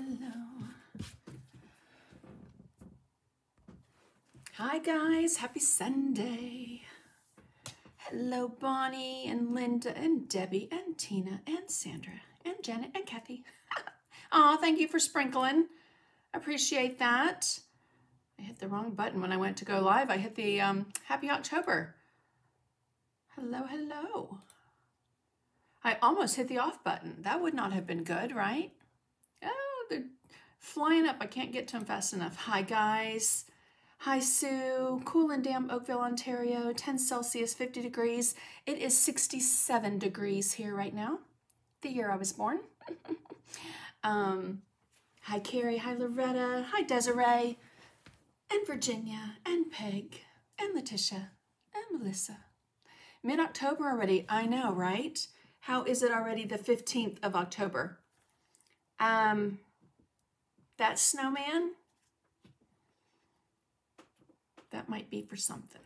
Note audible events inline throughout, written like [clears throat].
hello. Hi guys, happy Sunday. Hello Bonnie and Linda and Debbie and Tina and Sandra and Janet and Kathy. [laughs] Aw, thank you for sprinkling. Appreciate that. I hit the wrong button when I went to go live. I hit the um, Happy October. Hello, hello. I almost hit the off button. That would not have been good, right? They're flying up. I can't get to them fast enough. Hi, guys. Hi, Sue. Cool and damp Oakville, Ontario. 10 Celsius, 50 degrees. It is 67 degrees here right now, the year I was born. [laughs] um, hi, Carrie. Hi, Loretta. Hi, Desiree. And Virginia. And Peg. And Letitia. And Melissa. Mid-October already. I know, right? How is it already the 15th of October? Um, that snowman, that might be for something.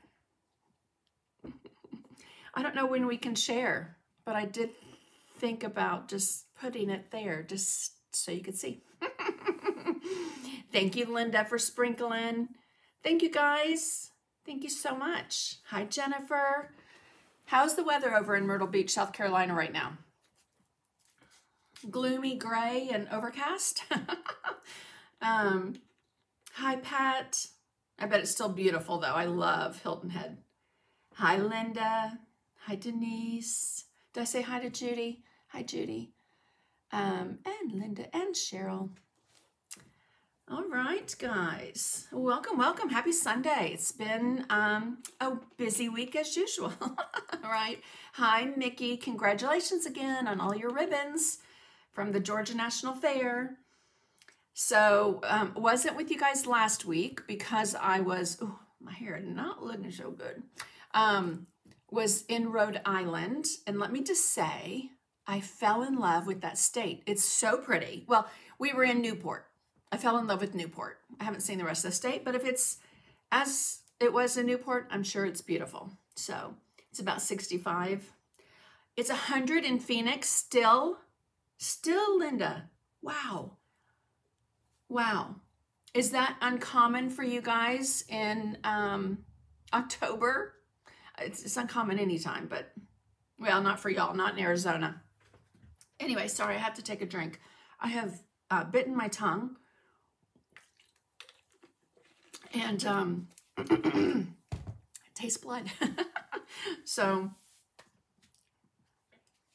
I don't know when we can share, but I did think about just putting it there just so you could see. [laughs] Thank you, Linda, for sprinkling. Thank you, guys. Thank you so much. Hi, Jennifer. How's the weather over in Myrtle Beach, South Carolina right now? Gloomy, gray, and overcast. [laughs] um, hi, Pat. I bet it's still beautiful, though. I love Hilton Head. Hi, Linda. Hi, Denise. Did I say hi to Judy? Hi, Judy. Um, and Linda and Cheryl. All right, guys. Welcome, welcome. Happy Sunday. It's been um, a busy week as usual. all [laughs] right. Hi, Mickey. Congratulations again on all your ribbons from the Georgia National Fair. So, um, wasn't with you guys last week because I was, oh, my hair not looking so good, um, was in Rhode Island. And let me just say, I fell in love with that state. It's so pretty. Well, we were in Newport. I fell in love with Newport. I haven't seen the rest of the state, but if it's as it was in Newport, I'm sure it's beautiful. So it's about 65. It's 100 in Phoenix still. Still, Linda. Wow. Wow. Is that uncommon for you guys in um, October? It's, it's uncommon anytime, but well, not for y'all, not in Arizona. Anyway, sorry, I have to take a drink. I have uh, bitten my tongue and um, [clears throat] taste blood. [laughs] so,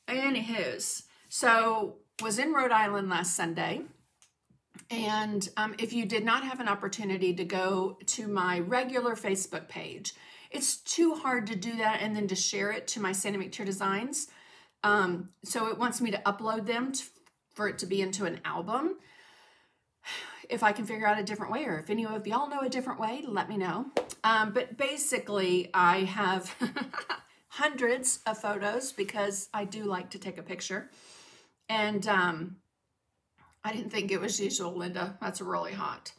anywho's, so was in Rhode Island last Sunday. And um, if you did not have an opportunity to go to my regular Facebook page, it's too hard to do that and then to share it to my Sandy McTier Designs. Um, so it wants me to upload them to, for it to be into an album if I can figure out a different way or if any of y'all know a different way, let me know. Um, but basically, I have [laughs] hundreds of photos because I do like to take a picture. And um, I didn't think it was usual, Linda. That's really hot.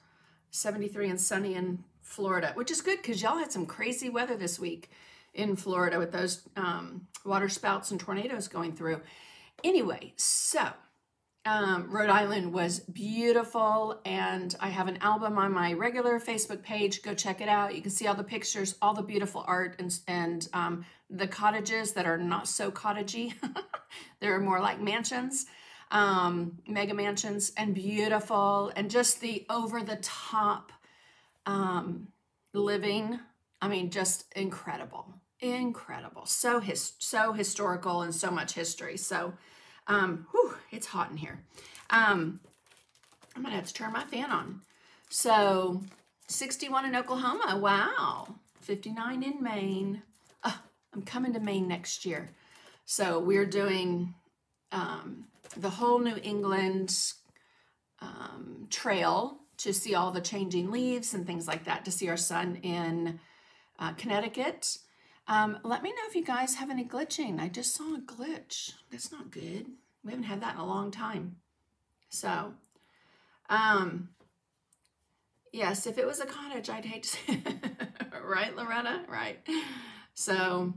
73 and sunny in Florida, which is good because y'all had some crazy weather this week in Florida with those um, water spouts and tornadoes going through. Anyway, so um, Rhode Island was beautiful, and I have an album on my regular Facebook page. Go check it out. You can see all the pictures, all the beautiful art, and, and um, the cottages that are not so cottagey. [laughs] They're more like mansions, um, mega mansions, and beautiful, and just the over-the-top um, living. I mean, just incredible, incredible. So his so historical and so much history. So um, whew, it's hot in here. Um, I'm to have to turn my fan on. So 61 in Oklahoma. Wow. 59 in Maine. I'm coming to Maine next year. So we're doing um, the whole New England um, trail to see all the changing leaves and things like that, to see our son in uh, Connecticut. Um, let me know if you guys have any glitching. I just saw a glitch. That's not good. We haven't had that in a long time. So, um, yes, if it was a cottage, I'd hate to [laughs] see it. right, Loretta? Right. So,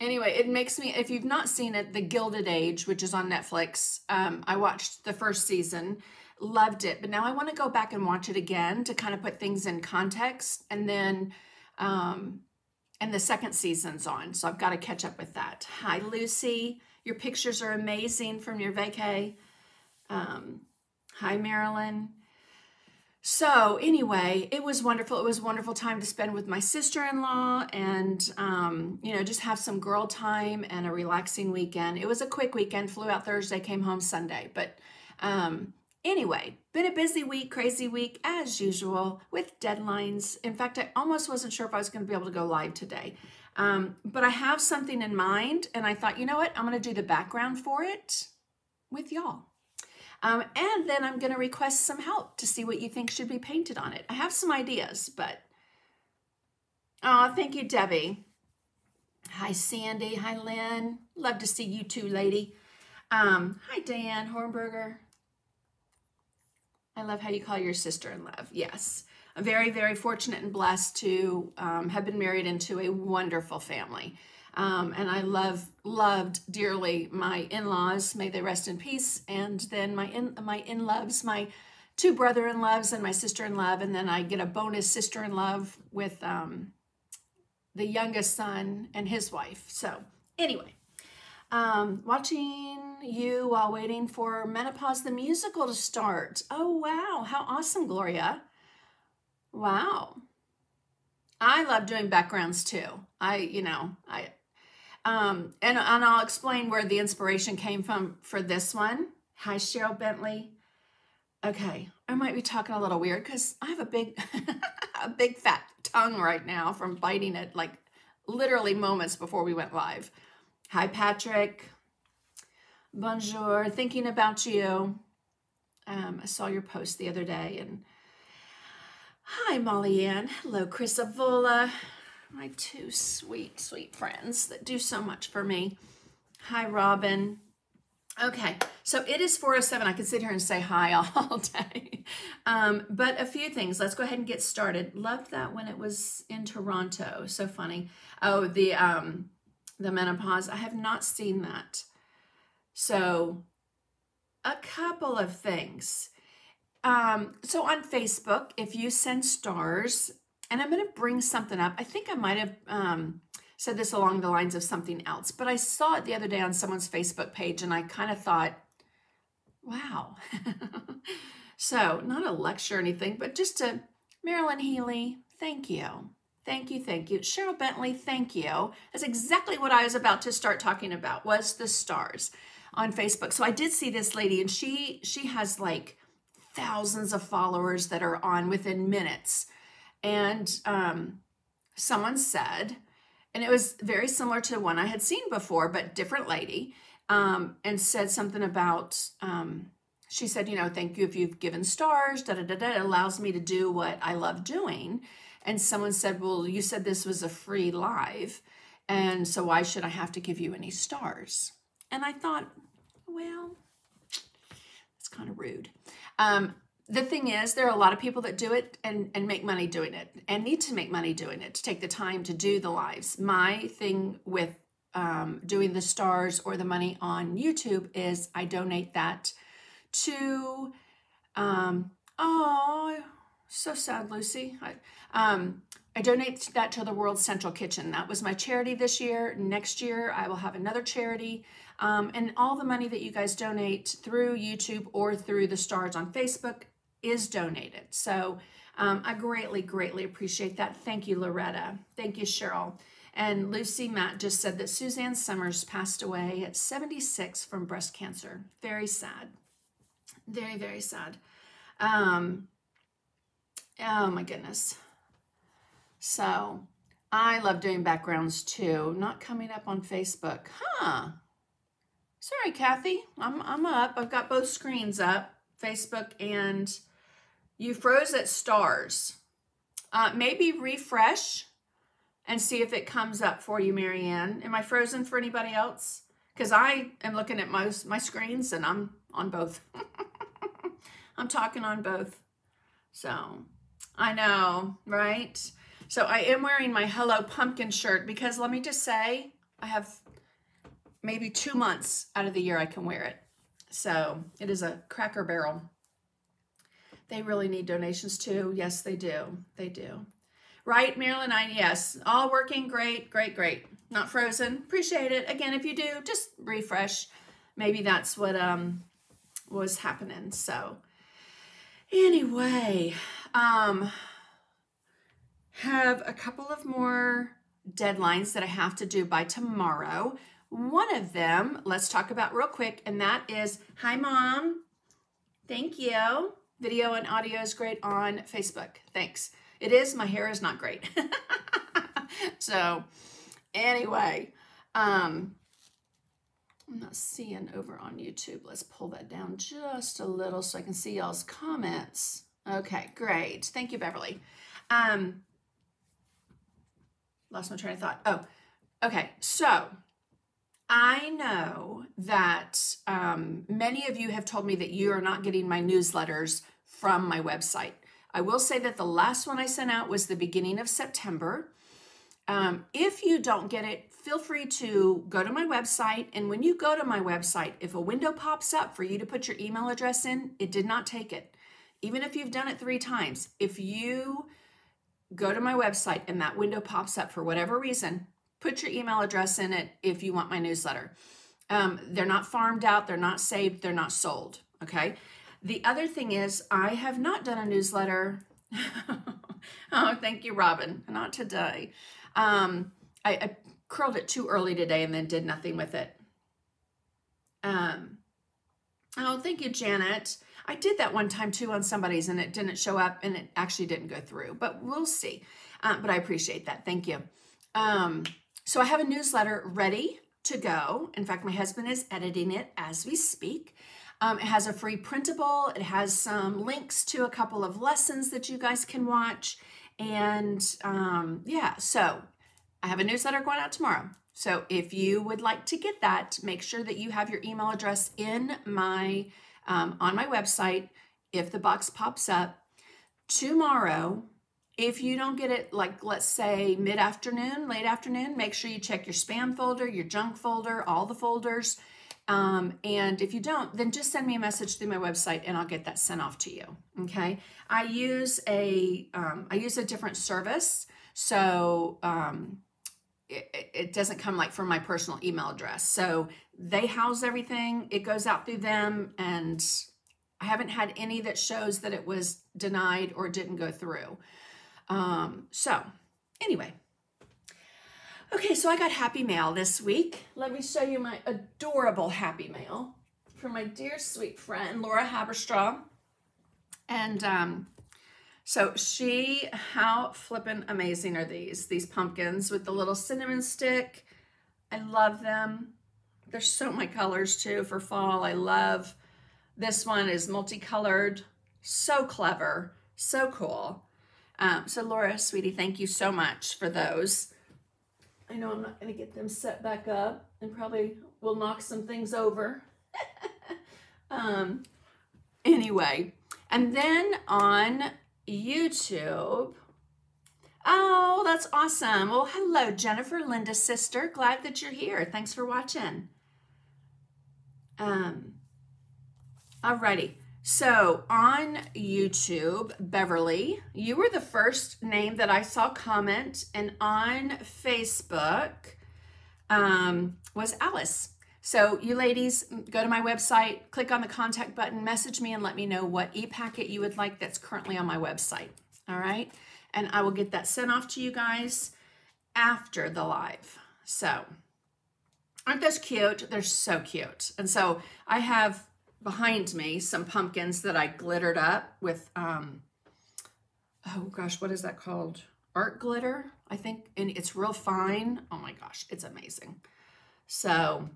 anyway, it makes me, if you've not seen it, The Gilded Age, which is on Netflix, um, I watched the first season. Loved it. But now I want to go back and watch it again to kind of put things in context. And then, um, and the second season's on. So I've got to catch up with that. Hi, Lucy. Your pictures are amazing from your vacay. Um, hi, Marilyn. So anyway, it was wonderful. It was a wonderful time to spend with my sister-in-law and, um, you know, just have some girl time and a relaxing weekend. It was a quick weekend, flew out Thursday, came home Sunday. But um, anyway, been a busy week, crazy week as usual with deadlines. In fact, I almost wasn't sure if I was going to be able to go live today. Um, but I have something in mind and I thought, you know what? I'm going to do the background for it with y'all. Um, and then I'm going to request some help to see what you think should be painted on it. I have some ideas, but... Oh, thank you, Debbie. Hi, Sandy. Hi, Lynn. Love to see you too, lady. Um, hi, Dan Hornberger. I love how you call your sister in love. Yes. I'm very, very fortunate and blessed to um, have been married into a wonderful family. Um, and I love, loved dearly my in-laws, may they rest in peace. And then my in, my in-loves, my two brother-in-loves and my sister-in-law. And then I get a bonus sister-in-love with um, the youngest son and his wife. So anyway, um, watching you while waiting for Menopause the Musical to start. Oh, wow. How awesome, Gloria. Wow. I love doing backgrounds too. I, you know, I, um, and, and I'll explain where the inspiration came from for this one. Hi, Cheryl Bentley. Okay, I might be talking a little weird because I have a big, [laughs] a big fat tongue right now from biting it like literally moments before we went live. Hi, Patrick. Bonjour. Thinking about you. Um, I saw your post the other day and hi, Molly Ann. Hello, Chris Avola my two sweet, sweet friends that do so much for me. Hi, Robin. Okay, so it is 407. I could sit here and say hi [laughs] all day. Um, but a few things. Let's go ahead and get started. Loved that when it was in Toronto. So funny. Oh, the um, the menopause. I have not seen that. So a couple of things. Um, so on Facebook, if you send stars, and I'm going to bring something up. I think I might have um, said this along the lines of something else, but I saw it the other day on someone's Facebook page and I kind of thought, wow. [laughs] so not a lecture or anything, but just to Marilyn Healy, thank you. Thank you, thank you. Cheryl Bentley, thank you. That's exactly what I was about to start talking about was the stars on Facebook. So I did see this lady and she she has like thousands of followers that are on within minutes and um, someone said, and it was very similar to one I had seen before, but different lady, um, and said something about, um, she said, you know, thank you if you've given stars, da da da da. It allows me to do what I love doing. And someone said, well, you said this was a free live, and so why should I have to give you any stars? And I thought, well, it's kind of rude. Um, the thing is, there are a lot of people that do it and, and make money doing it and need to make money doing it to take the time to do the lives. My thing with um, doing the stars or the money on YouTube is I donate that to, um, oh, so sad, Lucy. I, um, I donate that to the World Central Kitchen. That was my charity this year. Next year, I will have another charity. Um, and all the money that you guys donate through YouTube or through the stars on Facebook is donated. So um, I greatly, greatly appreciate that. Thank you, Loretta. Thank you, Cheryl. And Lucy Matt just said that Suzanne Somers passed away at 76 from breast cancer. Very sad. Very, very sad. Um, oh my goodness. So I love doing backgrounds too. Not coming up on Facebook. Huh. Sorry, Kathy. I'm, I'm up. I've got both screens up, Facebook and you froze at stars. Uh, maybe refresh and see if it comes up for you, Marianne. Am I frozen for anybody else? Because I am looking at most my screens and I'm on both. [laughs] I'm talking on both. So I know, right? So I am wearing my Hello Pumpkin shirt because let me just say, I have maybe two months out of the year I can wear it. So it is a Cracker Barrel They really need donations too. Yes, they do. They do. Right, Marilyn? I yes, all working great, great, great. Not frozen. Appreciate it. Again, if you do, just refresh. Maybe that's what um was happening. So anyway, um have a couple of more deadlines that I have to do by tomorrow. One of them, let's talk about real quick, and that is Hi, Mom. Thank you. Video and audio is great on Facebook. Thanks. It is. My hair is not great. [laughs] so, anyway, um, I'm not seeing over on YouTube. Let's pull that down just a little so I can see y'all's comments. Okay, great. Thank you, Beverly. Um, lost my train of thought. Oh, okay. So I know that um, many of you have told me that you are not getting my newsletters from my website. I will say that the last one I sent out was the beginning of September. Um, if you don't get it, feel free to go to my website. And when you go to my website, if a window pops up for you to put your email address in, it did not take it. Even if you've done it three times, if you go to my website and that window pops up for whatever reason, put your email address in it if you want my newsletter. Um, they're not farmed out, they're not saved, they're not sold. Okay. The other thing is, I have not done a newsletter. [laughs] oh, thank you, Robin. Not today. Um, I, I, curled it too early today and then did nothing with it. Um, oh, thank you, Janet. I did that one time too on somebody's and it didn't show up and it actually didn't go through, but we'll see. Um, but I appreciate that. Thank you. Um, so I have a newsletter ready to go. In fact, my husband is editing it as we speak. Um, it has a free printable. It has some links to a couple of lessons that you guys can watch. And um, yeah, so I have a newsletter going out tomorrow. So if you would like to get that, make sure that you have your email address in my um, on my website if the box pops up. Tomorrow, if you don't get it, like let's say mid afternoon, late afternoon, make sure you check your spam folder, your junk folder, all the folders. Um, and if you don't, then just send me a message through my website and I'll get that sent off to you. Okay. I use a, um, I use a different service. So, um, it, it doesn't come like from my personal email address. So they house everything. It goes out through them and I haven't had any that shows that it was denied or didn't go through. Um, so anyway, okay, so I got happy mail this week. Let me show you my adorable happy mail from my dear sweet friend, Laura Haberstraw. And um, so she, how flippin' amazing are these? These pumpkins with the little cinnamon stick. I love them. They're so my colors too for fall. I love this one is multicolored. So clever. So cool. Um, so Laura, sweetie, thank you so much for those. I know I'm not going to get them set back up and probably will knock some things over. [laughs] um, anyway, and then on YouTube, oh, that's awesome. Well, hello, Jennifer, Linda's sister. Glad that you're here. Thanks for watching. Um, alrighty. So on YouTube, Beverly, you were the first name that I saw comment, and on Facebook um, was Alice. So you ladies, go to my website, click on the contact button, message me, and let me know what e-packet you would like that's currently on my website. All right, and I will get that sent off to you guys after the live. So aren't those cute? They're so cute. And so I have behind me some pumpkins that I glittered up with, um, oh gosh, what is that called? Art glitter, I think, and it's real fine. Oh my gosh, it's amazing. So,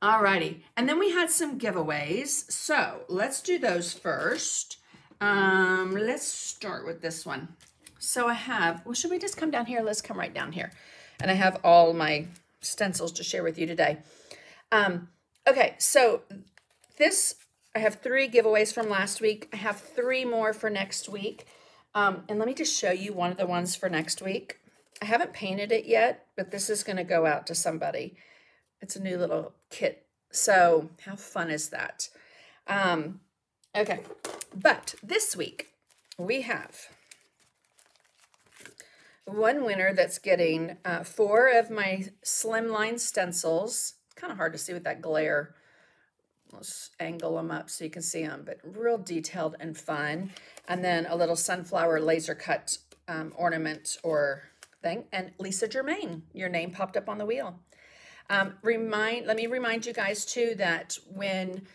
alrighty. And then we had some giveaways. So let's do those first. Um, let's start with this one. So I have, well, should we just come down here? Let's come right down here. And I have all my stencils to share with you today. Um, okay, so this, I have three giveaways from last week. I have three more for next week. Um, and let me just show you one of the ones for next week. I haven't painted it yet, but this is going to go out to somebody. It's a new little kit. So how fun is that? Um, okay, But this week, we have one winner that's getting uh, four of my slimline stencils. Kind of hard to see with that glare. Let's angle them up so you can see them, but real detailed and fun. And then a little sunflower laser cut um, ornament or thing. And Lisa Germain, your name popped up on the wheel. Um, remind, let me remind you guys too that when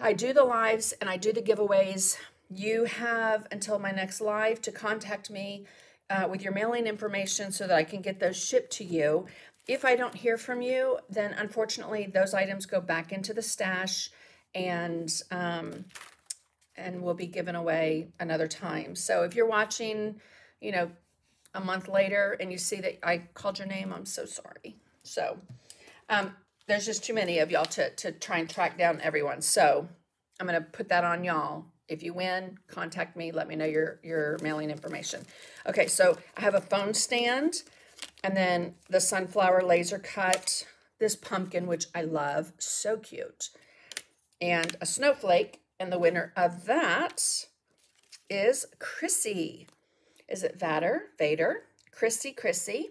I do the lives and I do the giveaways, you have until my next live to contact me uh, with your mailing information so that I can get those shipped to you. If I don't hear from you, then unfortunately those items go back into the stash and um, and will be given away another time. So if you're watching, you know, a month later and you see that I called your name, I'm so sorry. So um, there's just too many of y'all to, to try and track down everyone. So I'm going to put that on y'all. If you win, contact me. Let me know your, your mailing information. Okay, so I have a phone stand and then the sunflower laser cut, this pumpkin, which I love, so cute, and a snowflake. And the winner of that is Chrissy. Is it Vader? Vader? Chrissy, Chrissy.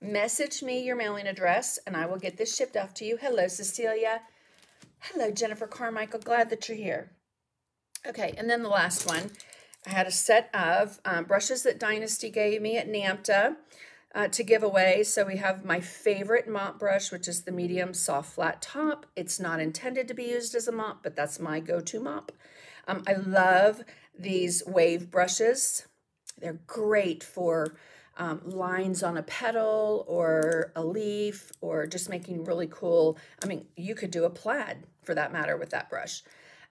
Message me your mailing address and I will get this shipped off to you. Hello, Cecilia. Hello, Jennifer Carmichael. Glad that you're here. Okay, and then the last one. I had a set of um, brushes that Dynasty gave me at NAMTA uh, to give away. So we have my favorite mop brush, which is the medium soft flat top. It's not intended to be used as a mop, but that's my go-to mop. Um, I love these wave brushes. They're great for um, lines on a petal or a leaf or just making really cool. I mean, you could do a plaid for that matter with that brush.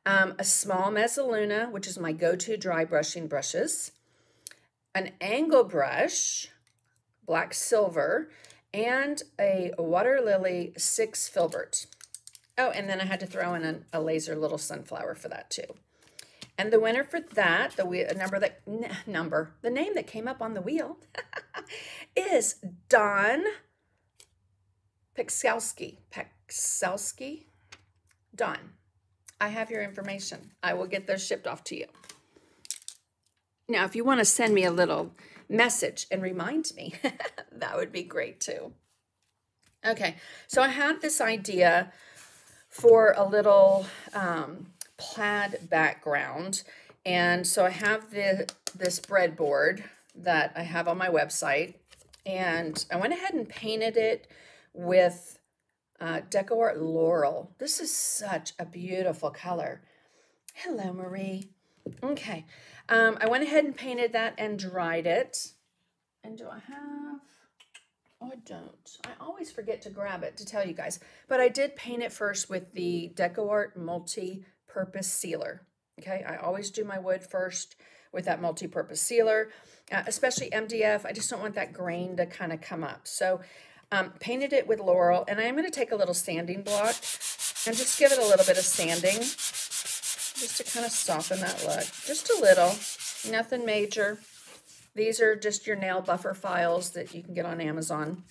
Um, a small Mezzaluna, which is my go-to dry brushing brushes. An angle brush, black silver, and a water lily six filbert. Oh, and then I had to throw in a, a laser little sunflower for that too. And the winner for that, the number that number, the name that came up on the wheel [laughs] is Don Pixelski. Pixelski? Don, I have your information. I will get those shipped off to you. Now, if you want to send me a little message and remind me, [laughs] that would be great too. Okay, so I had this idea for a little um, plaid background. And so I have the this breadboard that I have on my website. And I went ahead and painted it with uh, DecoArt Laurel. This is such a beautiful color. Hello, Marie. Okay. Um, I went ahead and painted that and dried it. And do I have... Oh, I don't. I always forget to grab it to tell you guys. But I did paint it first with the DecoArt Multi purpose sealer. Okay, I always do my wood first with that multi-purpose sealer, uh, especially MDF. I just don't want that grain to kind of come up. So um, painted it with Laurel, and I'm going to take a little sanding block and just give it a little bit of sanding just to kind of soften that look. Just a little, nothing major. These are just your nail buffer files that you can get on Amazon.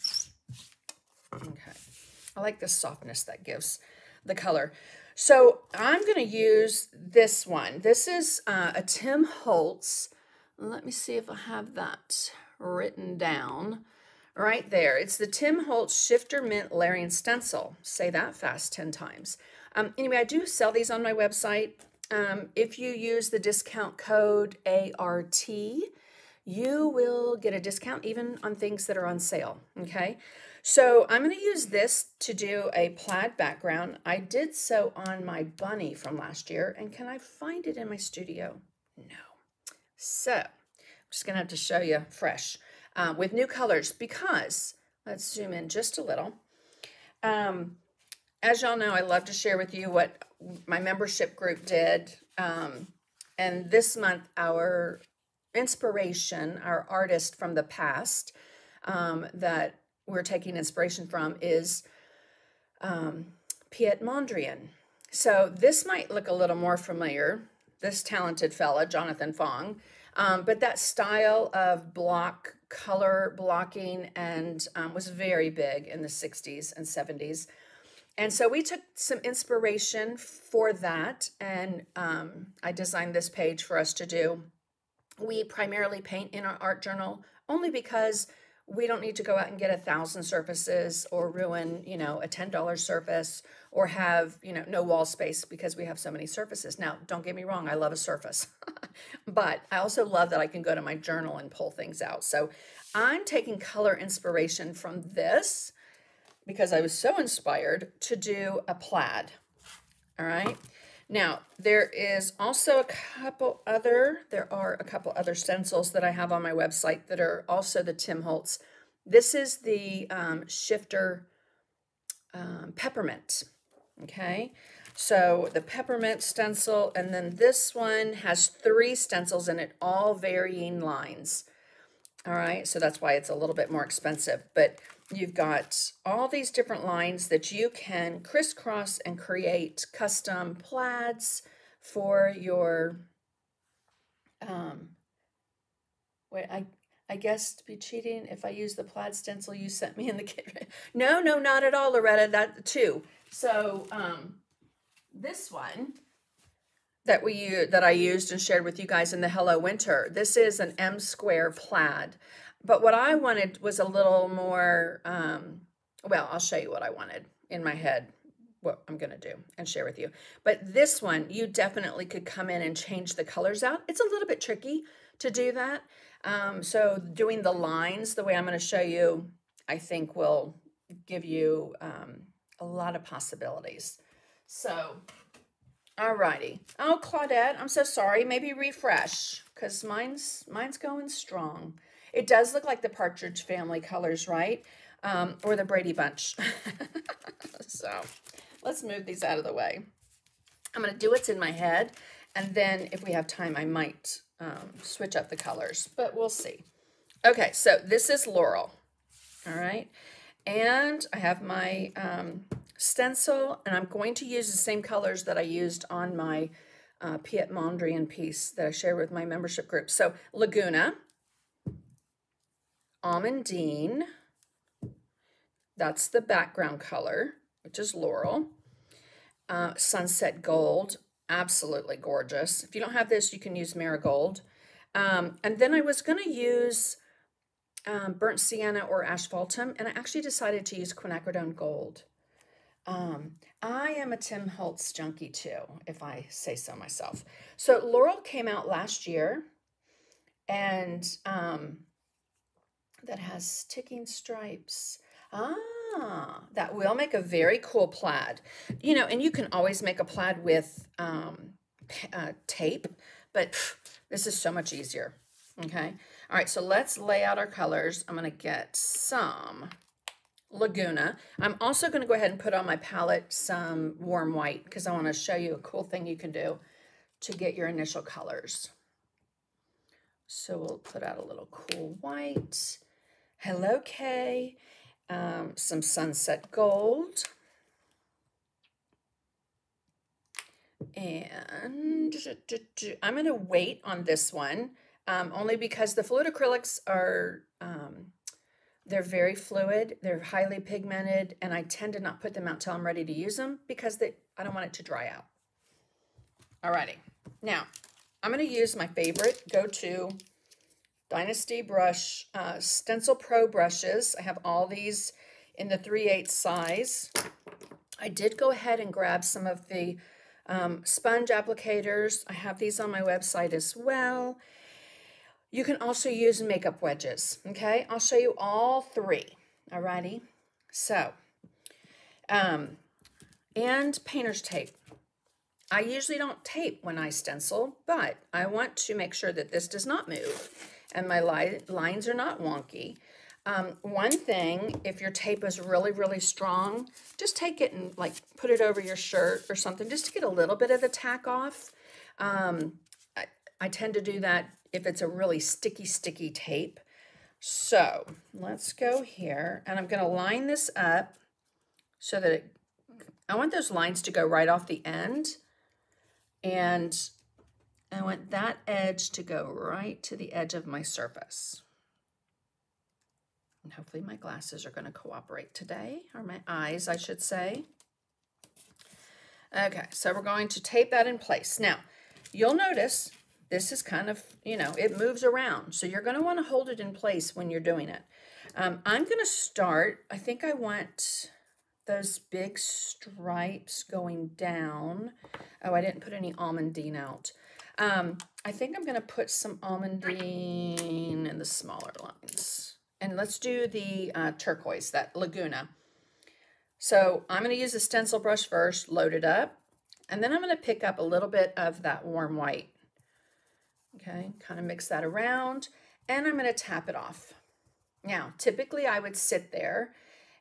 Okay, I like the softness that gives the color. So I'm going to use this one. This is uh, a Tim Holtz. Let me see if I have that written down right there. It's the Tim Holtz Shifter Mint Layering Stencil. Say that fast 10 times. Um, anyway, I do sell these on my website. Um, if you use the discount code ART, you will get a discount even on things that are on sale, okay? So I'm going to use this to do a plaid background. I did so on my bunny from last year, and can I find it in my studio? No. So I'm just going to have to show you fresh uh, with new colors because, let's zoom in just a little. Um, as y'all know, I love to share with you what my membership group did. Um, and this month, our inspiration, our artist from the past um, that we're taking inspiration from is um, Piet Mondrian. So this might look a little more familiar, this talented fella, Jonathan Fong, um, but that style of block color blocking and um, was very big in the 60s and 70s. And so we took some inspiration for that, and um, I designed this page for us to do. We primarily paint in our art journal only because we don't need to go out and get a thousand surfaces or ruin, you know, a $10 surface or have, you know, no wall space because we have so many surfaces. Now, don't get me wrong, I love a surface, [laughs] but I also love that I can go to my journal and pull things out. So I'm taking color inspiration from this because I was so inspired to do a plaid. All right. Now, there is also a couple other, there are a couple other stencils that I have on my website that are also the Tim Holtz. This is the um, Shifter um, Peppermint, okay? So the peppermint stencil, and then this one has three stencils in it, all varying lines. All right, so that's why it's a little bit more expensive. But you've got all these different lines that you can crisscross and create custom plaids for your, um, wait, I, I guess to be cheating if I use the plaid stencil you sent me in the kit. [laughs] No, no, not at all, Loretta, that too. So um, this one that we that I used and shared with you guys in the Hello Winter, this is an M square plaid. But what I wanted was a little more, um, well, I'll show you what I wanted in my head, what I'm going to do and share with you. But this one, you definitely could come in and change the colors out. It's a little bit tricky to do that. Um, so doing the lines the way I'm going to show you, I think will give you um, a lot of possibilities. So, alrighty. Oh, Claudette, I'm so sorry. Maybe refresh because mine's mine's going strong. It does look like the Partridge Family colors, right? Um, or the Brady Bunch. [laughs] so let's move these out of the way. I'm going to do what's in my head. And then if we have time, I might um, switch up the colors, but we'll see. Okay, so this is Laurel. All right. And I have my um, stencil, and I'm going to use the same colors that I used on my uh, Piet Mondrian piece that I share with my membership group. So Laguna, Almondine. That's the background color, which is Laurel. Uh, Sunset Gold, absolutely gorgeous. If you don't have this, you can use Marigold. Um, and then I was going to use um, Burnt Sienna or Asphaltum, and I actually decided to use Quinacridone Gold. Um, I am a Tim Holtz junkie too, if I say so myself. So Laurel came out last year, and um, that has ticking stripes. Ah, that will make a very cool plaid. You know, and you can always make a plaid with um, uh, tape, but pff, this is so much easier. Okay. All right, so let's lay out our colors. I'm going to get some Laguna. I'm also going to go ahead and put on my palette some warm white because I want to show you a cool thing you can do to get your initial colors. So we'll put out a little cool white. Hello Kay, um, some Sunset Gold, and I'm going to wait on this one um, only because the fluid acrylics are, um, they're very fluid, they're highly pigmented, and I tend to not put them out till I'm ready to use them because they, I don't want it to dry out. Alrighty, now I'm going to use my favorite go-to Dynasty brush, uh, Stencil Pro brushes. I have all these in the 3 8 size. I did go ahead and grab some of the um, sponge applicators. I have these on my website as well. You can also use makeup wedges, okay? I'll show you all three, alrighty? So, um, and painter's tape. I usually don't tape when I stencil, but I want to make sure that this does not move and my li lines are not wonky. Um, one thing, if your tape is really, really strong, just take it and like put it over your shirt or something just to get a little bit of the tack off. Um, I, I tend to do that if it's a really sticky, sticky tape. So let's go here and I'm going to line this up so that it, I want those lines to go right off the end. And I want that edge to go right to the edge of my surface. And hopefully my glasses are going to cooperate today, or my eyes, I should say. Okay, so we're going to tape that in place. Now, you'll notice this is kind of, you know, it moves around. So you're going to want to hold it in place when you're doing it. Um, I'm going to start, I think I want those big stripes going down. Oh, I didn't put any almondine out. Um, I think I'm going to put some almondine in the smaller lines. And let's do the uh, turquoise, that Laguna. So I'm going to use a stencil brush first, load it up, and then I'm going to pick up a little bit of that warm white. Okay, kind of mix that around, and I'm going to tap it off. Now, typically I would sit there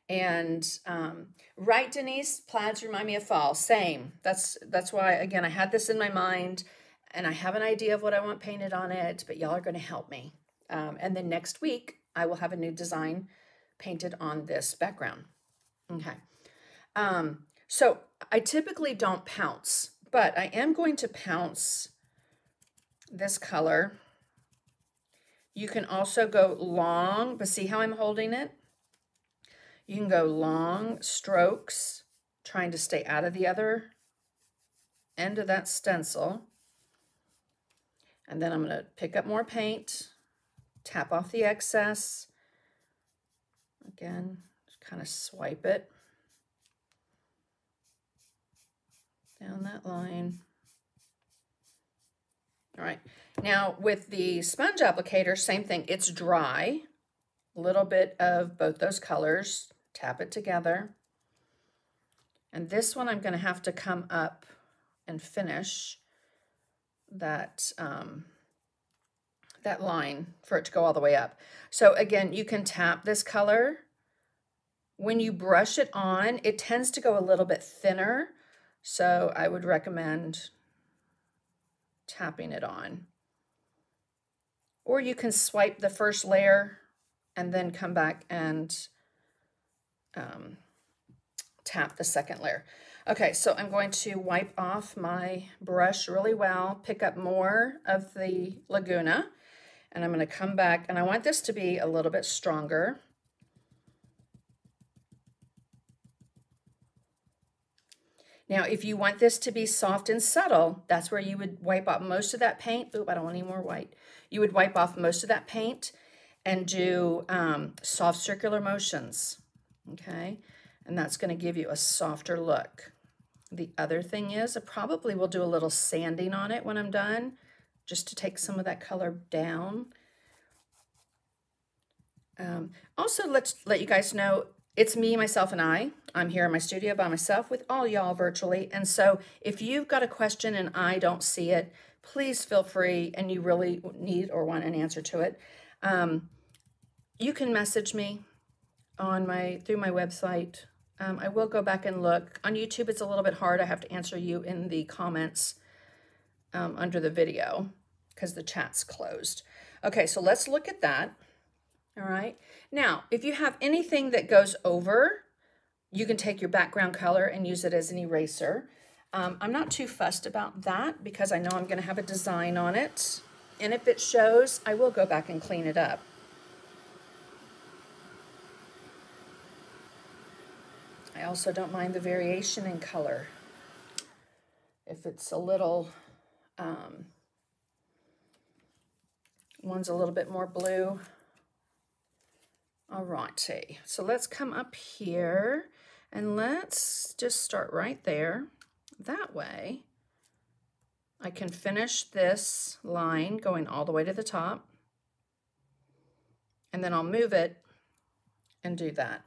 and um, right, Denise, plaids remind me of fall. Same. That's that's why again I had this in my mind, and I have an idea of what I want painted on it. But y'all are going to help me. Um, and then next week I will have a new design painted on this background. Okay. Um, so I typically don't pounce, but I am going to pounce this color. You can also go long, but see how I'm holding it? You can go long strokes, trying to stay out of the other end of that stencil. And then I'm going to pick up more paint, tap off the excess. Again, just kind of swipe it. down that line. All right, now with the sponge applicator, same thing. It's dry. A little bit of both those colors. Tap it together. And this one I'm going to have to come up and finish that, um, that line for it to go all the way up. So again, you can tap this color. When you brush it on, it tends to go a little bit thinner. So I would recommend tapping it on. Or you can swipe the first layer and then come back and um, tap the second layer. Okay, so I'm going to wipe off my brush really well, pick up more of the Laguna, and I'm going to come back, and I want this to be a little bit stronger. Now, if you want this to be soft and subtle, that's where you would wipe off most of that paint. Oop, I don't want any more white. You would wipe off most of that paint and do um, soft circular motions, okay? And that's gonna give you a softer look. The other thing is I probably will do a little sanding on it when I'm done, just to take some of that color down. Um, also, let's let you guys know it's me, myself, and I. I'm here in my studio by myself with all y'all virtually. And so if you've got a question and I don't see it, please feel free and you really need or want an answer to it. Um, you can message me on my through my website. Um, I will go back and look. On YouTube, it's a little bit hard. I have to answer you in the comments um, under the video because the chat's closed. Okay, so let's look at that. All right. Now, if you have anything that goes over, you can take your background color and use it as an eraser. Um, I'm not too fussed about that because I know I'm going to have a design on it. And if it shows, I will go back and clean it up. I also don't mind the variation in color. If it's a little, um, one's a little bit more blue, all righty, so let's come up here and let's just start right there. That way, I can finish this line going all the way to the top. And then I'll move it and do that.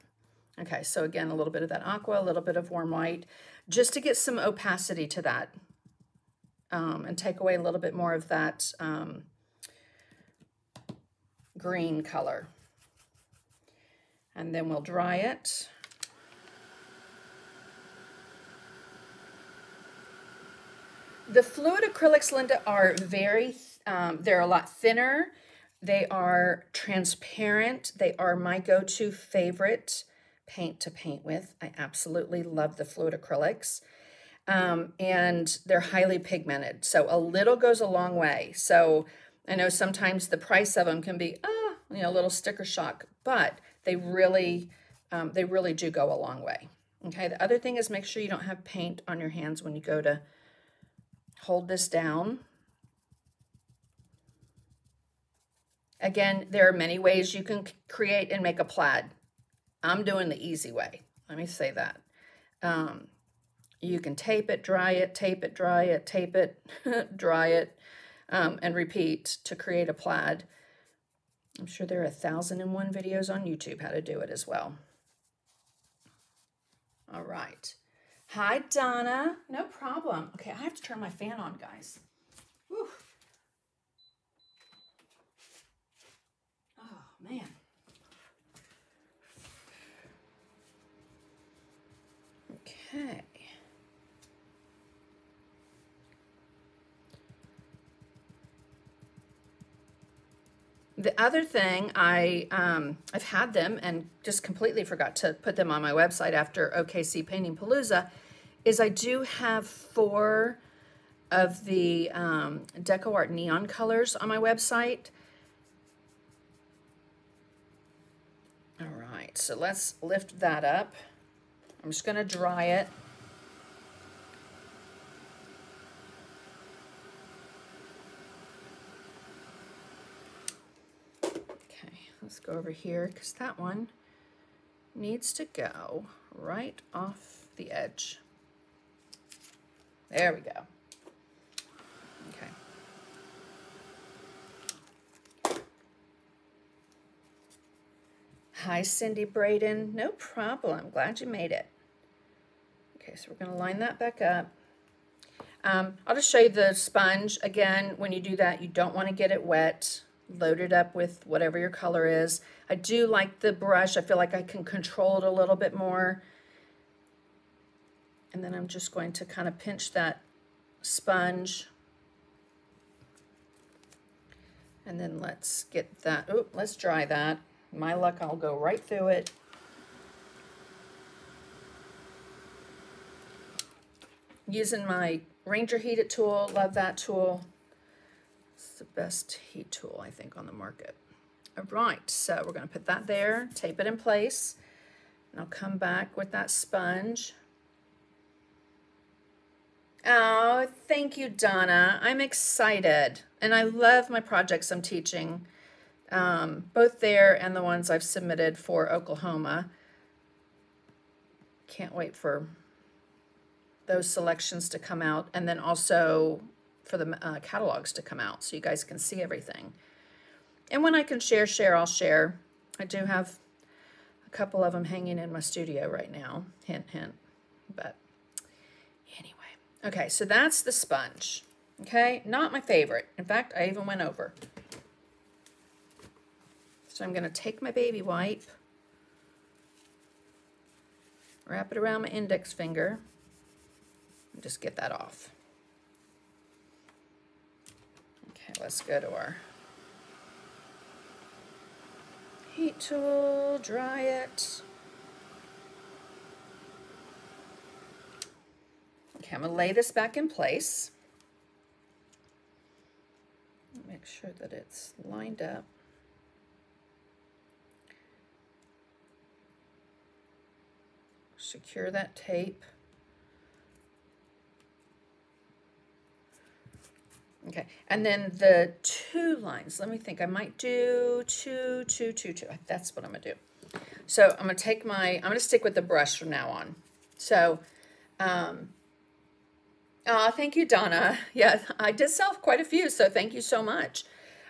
Okay, so again, a little bit of that aqua, a little bit of warm white, just to get some opacity to that um, and take away a little bit more of that um, green color and then we'll dry it. The fluid acrylics, Linda, are very, um, they're a lot thinner. They are transparent. They are my go-to favorite paint to paint with. I absolutely love the fluid acrylics. Um, and they're highly pigmented. So a little goes a long way. So I know sometimes the price of them can be, ah, you know, a little sticker shock, but they really, um, they really do go a long way. Okay, the other thing is make sure you don't have paint on your hands when you go to hold this down. Again, there are many ways you can create and make a plaid. I'm doing the easy way. Let me say that. Um, you can tape it, dry it, tape it, dry it, tape it, [laughs] dry it, um, and repeat to create a plaid. I'm sure there are a thousand and one videos on YouTube how to do it as well. All right. Hi, Donna. No problem. Okay, I have to turn my fan on, guys. Whew. Oh, man. Okay. The other thing, I, um, I've had them and just completely forgot to put them on my website after OKC Painting Palooza, is I do have four of the um, Deco Art neon colors on my website. All right, so let's lift that up. I'm just gonna dry it. Okay, let's go over here because that one needs to go right off the edge. There we go. Okay. Hi, Cindy Braden. No problem. Glad you made it. Okay, so we're going to line that back up. Um, I'll just show you the sponge. Again, when you do that, you don't want to get it wet load it up with whatever your color is. I do like the brush. I feel like I can control it a little bit more. And then I'm just going to kind of pinch that sponge. And then let's get that, oh, let's dry that. My luck, I'll go right through it. Using my Ranger Heat It tool, love that tool It's the best heat tool, I think, on the market. All right, so we're going to put that there, tape it in place, and I'll come back with that sponge. Oh, thank you, Donna. I'm excited, and I love my projects I'm teaching, um, both there and the ones I've submitted for Oklahoma. Can't wait for those selections to come out, and then also for the uh, catalogs to come out so you guys can see everything. And when I can share, share, I'll share. I do have a couple of them hanging in my studio right now. Hint, hint. But anyway. Okay, so that's the sponge. Okay, not my favorite. In fact, I even went over. So I'm going to take my baby wipe, wrap it around my index finger, just get that off. Okay, let's go to our heat tool, dry it. Okay, I'm gonna lay this back in place. Make sure that it's lined up. Secure that tape. Okay, and then the two lines, let me think, I might do two, two, two, two. That's what I'm gonna do. So I'm gonna take my, I'm gonna stick with the brush from now on. So, um, oh, thank you, Donna. [laughs] Yeah, I did sell quite a few, so thank you so much.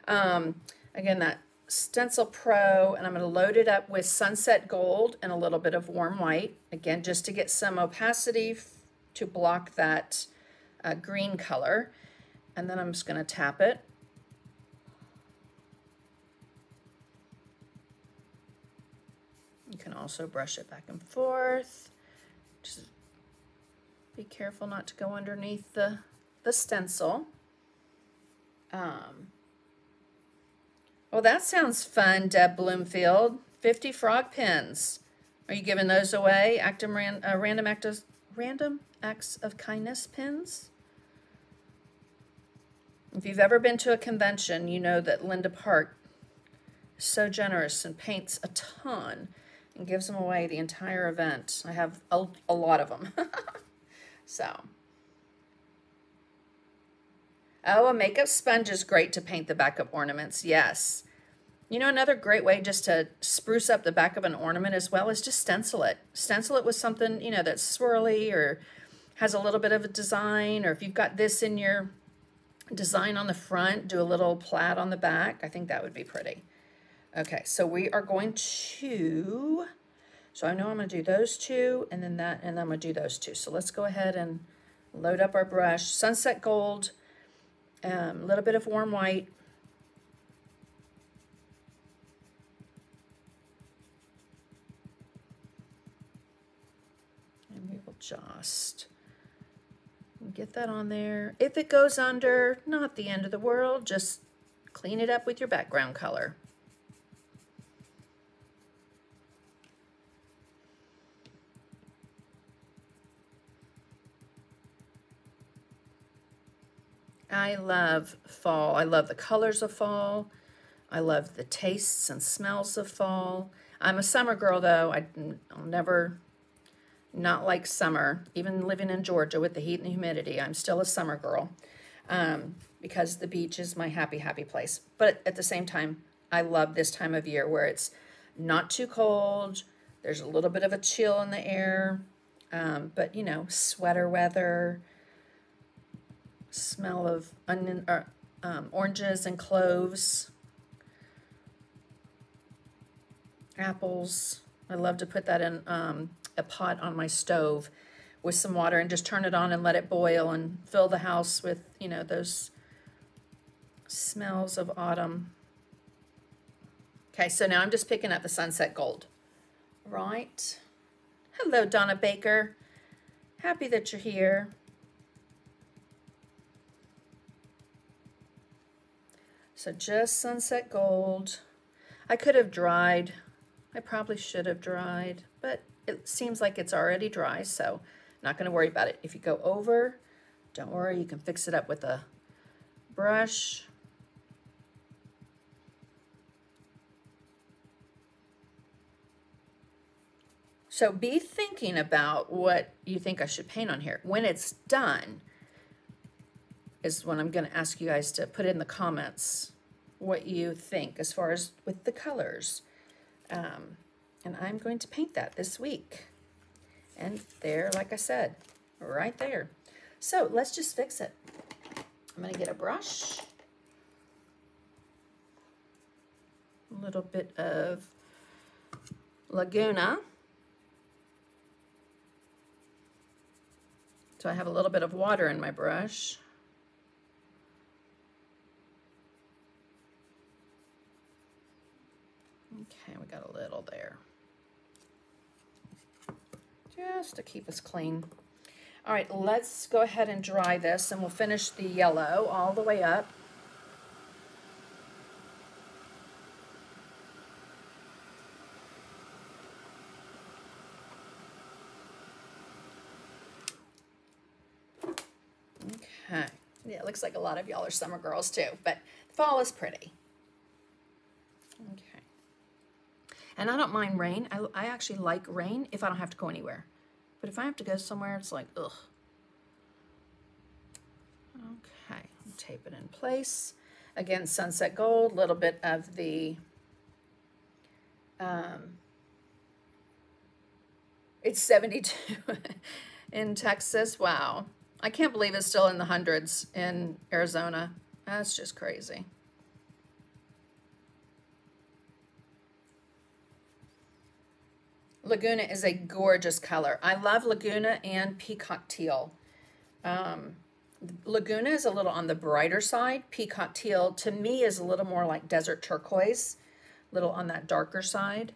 Um, again, that Stencil Pro, and I'm gonna load it up with Sunset Gold and a little bit of warm white. Again, just to get some opacity to block that uh, green color and then I'm just going to tap it. You can also brush it back and forth. Just be careful not to go underneath the, the stencil. Um, well, that sounds fun, Deb Bloomfield. 50 frog pins. Are you giving those away? Actum ran, uh, random, act of, random acts of kindness pins? If you've ever been to a convention, you know that Linda Park is so generous and paints a ton. and gives them away the entire event. I have a, a lot of them. [laughs] so. Oh, a makeup sponge is great to paint the back of ornaments. Yes. You know, another great way just to spruce up the back of an ornament as well is just stencil it. Stencil it with something, you know, that's swirly or has a little bit of a design, or if you've got this in your design on the front, do a little plaid on the back. I think that would be pretty. Okay, so we are going to, so I know I'm to do those two, and then that, and then I'm to do those two. So let's go ahead and load up our brush. Sunset Gold, a um, little bit of warm white. And we will just get that on there. If it goes under, not the end of the world, just clean it up with your background color. I love fall. I love the colors of fall. I love the tastes and smells of fall. I'm a summer girl, though. I, will never not like summer. Even living in Georgia with the heat and the humidity, I'm still a summer girl um, because the beach is my happy, happy place. But at the same time, I love this time of year where it's not too cold. There's a little bit of a chill in the air, um, but you know, sweater weather, smell of onion or um, oranges and cloves, apples. I love to put that in um, a pot on my stove with some water and just turn it on and let it boil and fill the house with, you know, those smells of autumn. Okay, so now I'm just picking up the Sunset Gold. Right. Hello, Donna Baker. Happy that you're here. So just Sunset Gold. I could have dried. I probably should have dried, but it seems like it's already dry, so not going to worry about it. If you go over, don't worry, you can fix it up with a brush. So be thinking about what you think I should paint on here. When it's done, is when I'm going to ask you guys to put in the comments what you think as far as with the colors. Um, and I'm going to paint that this week. And there, like I said, right there. So let's just fix it. I'm going to get a brush. A little bit of Laguna. So I have a little bit of water in my brush. Okay, we got a little there. Just to keep us clean. All right, let's go ahead and dry this and we'll finish the yellow all the way up. Okay. Yeah, it looks like a lot of y'all are summer girls too, but fall is pretty. Okay. And I don't mind rain. I, I actually like rain if I don't have to go anywhere. But if I have to go somewhere, it's like, ugh. Okay, tape it in place. Again, sunset gold, a little bit of the, um, it's 72 [laughs] in Texas. Wow. I can't believe it's still in the hundreds in Arizona. That's just crazy. Laguna is a gorgeous color. I love Laguna and Peacock Teal. Um, Laguna is a little on the brighter side. Peacock Teal, to me, is a little more like Desert Turquoise, a little on that darker side.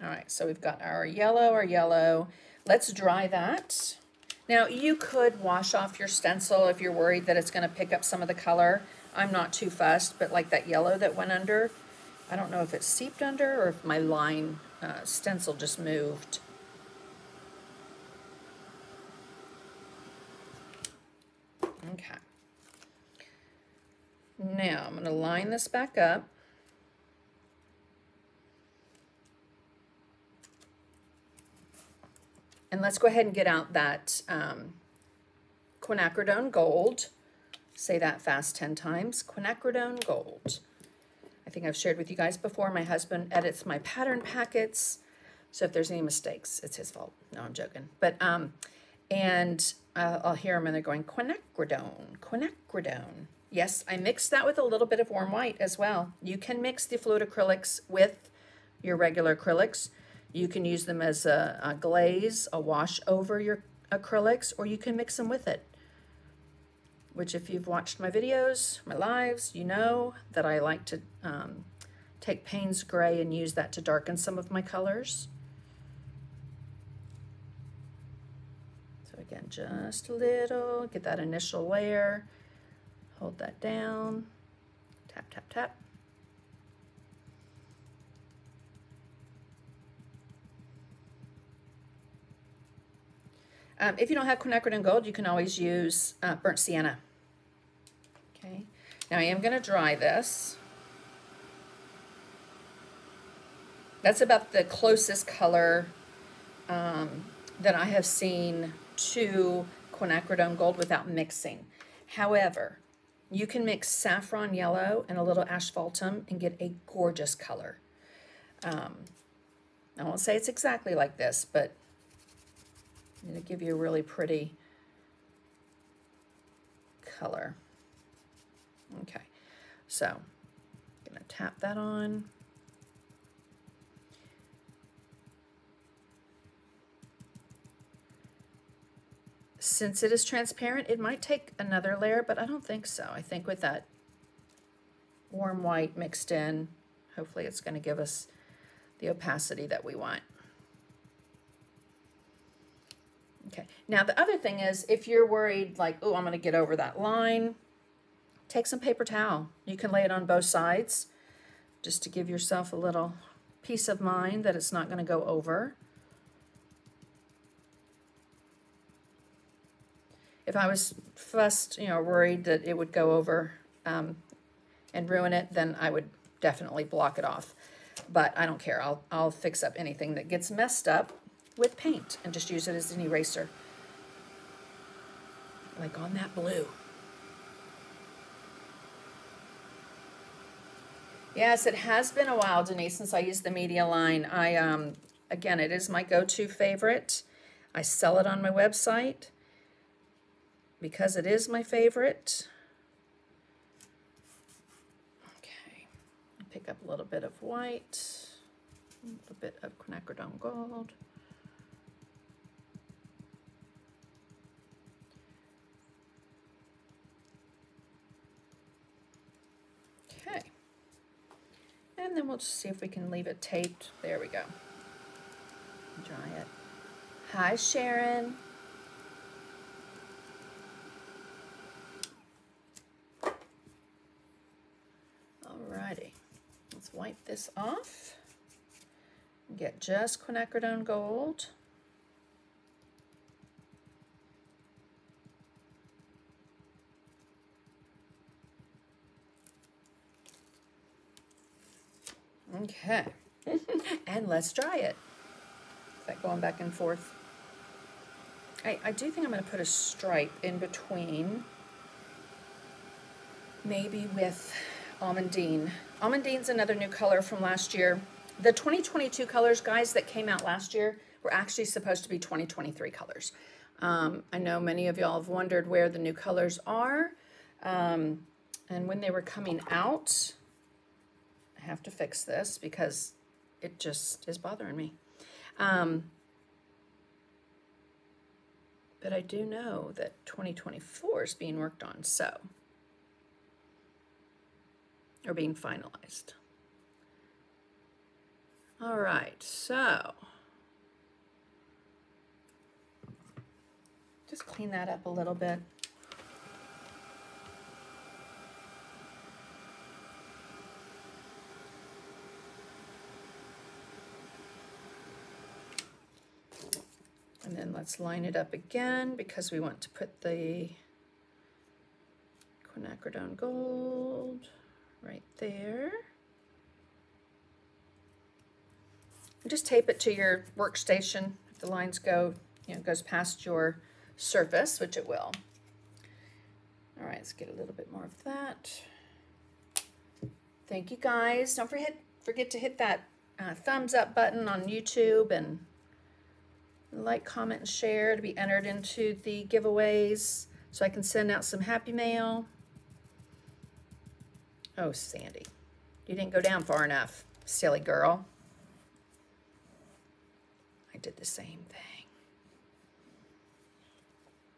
All right, so we've got our yellow, our yellow. Let's dry that. Now, you could wash off your stencil if you're worried that it's going to pick up some of the color. I'm not too fussed, but like that yellow that went under, I don't know if it seeped under or if my line uh, stencil just moved. Okay. Now I'm going to line this back up. And let's go ahead and get out that um, quinacridone gold. Say that fast 10 times. Quinacridone gold. I think I've shared with you guys before, my husband edits my pattern packets. So if there's any mistakes, it's his fault. No, I'm joking. But, um, and uh, I'll hear them and they're going, quinacridone, quinacridone. Yes, I mixed that with a little bit of warm white as well. You can mix the fluid acrylics with your regular acrylics. You can use them as a, a glaze, a wash over your acrylics, or you can mix them with it. Which if you've watched my videos, my lives, you know that I like to um, take Payne's Gray and use that to darken some of my colors. So again, just a little, get that initial layer, hold that down, tap, tap, tap. Um, if you don't have quinacridone gold, you can always use uh, burnt sienna. Now I am going to dry this. That's about the closest color um, that I have seen to quinacridone gold without mixing. However, you can mix saffron yellow and a little asphaltum and get a gorgeous color. Um, I won't say it's exactly like this, but I'm going to give you a really pretty color. Okay, so I'm gonna tap that on. Since it is transparent, it might take another layer, but I don't think so. I think with that warm white mixed in, hopefully it's gonna give us the opacity that we want. Okay, now the other thing is if you're worried like, oh, I'm gonna get over that line, take some paper towel. You can lay it on both sides just to give yourself a little peace of mind that it's not gonna go over. If I was fussed, you know, worried that it would go over um, and ruin it, then I would definitely block it off. But I don't care. I'll, I'll fix up anything that gets messed up with paint and just use it as an eraser. Like on that blue. Yes, it has been a while, Denise, since I used the media line. I, um, again, it is my go-to favorite. I sell it on my website because it is my favorite. Okay, pick up a little bit of white, a little bit of quinacridone gold. And then we'll just see if we can leave it taped. There we go. Dry it. Hi, Sharon. Alrighty. Let's wipe this off. Get just quinacridone gold. Okay. [laughs] and let's try it. Is that going back and forth? I, I do think I'm going to put a stripe in between. Maybe with almondine. Almondine's another new color from last year. The 2022 colors, guys, that came out last year were actually supposed to be 2023 colors. Um, I know many of y'all have wondered where the new colors are. Um, and when they were coming out, have to fix this because it just is bothering me. Um, but I do know that 2024 is being worked on, so, or being finalized. All right, so, just clean that up a little bit. And then let's line it up again because we want to put the quinacridone gold right there. just tape it to your workstation. If the lines go, you know, goes past your surface, which it will. All right, let's get a little bit more of that. Thank you guys. Don't forget, forget to hit that uh, thumbs up button on YouTube and like, comment, and share to be entered into the giveaways so I can send out some happy mail. Oh, Sandy, you didn't go down far enough, silly girl. I did the same thing.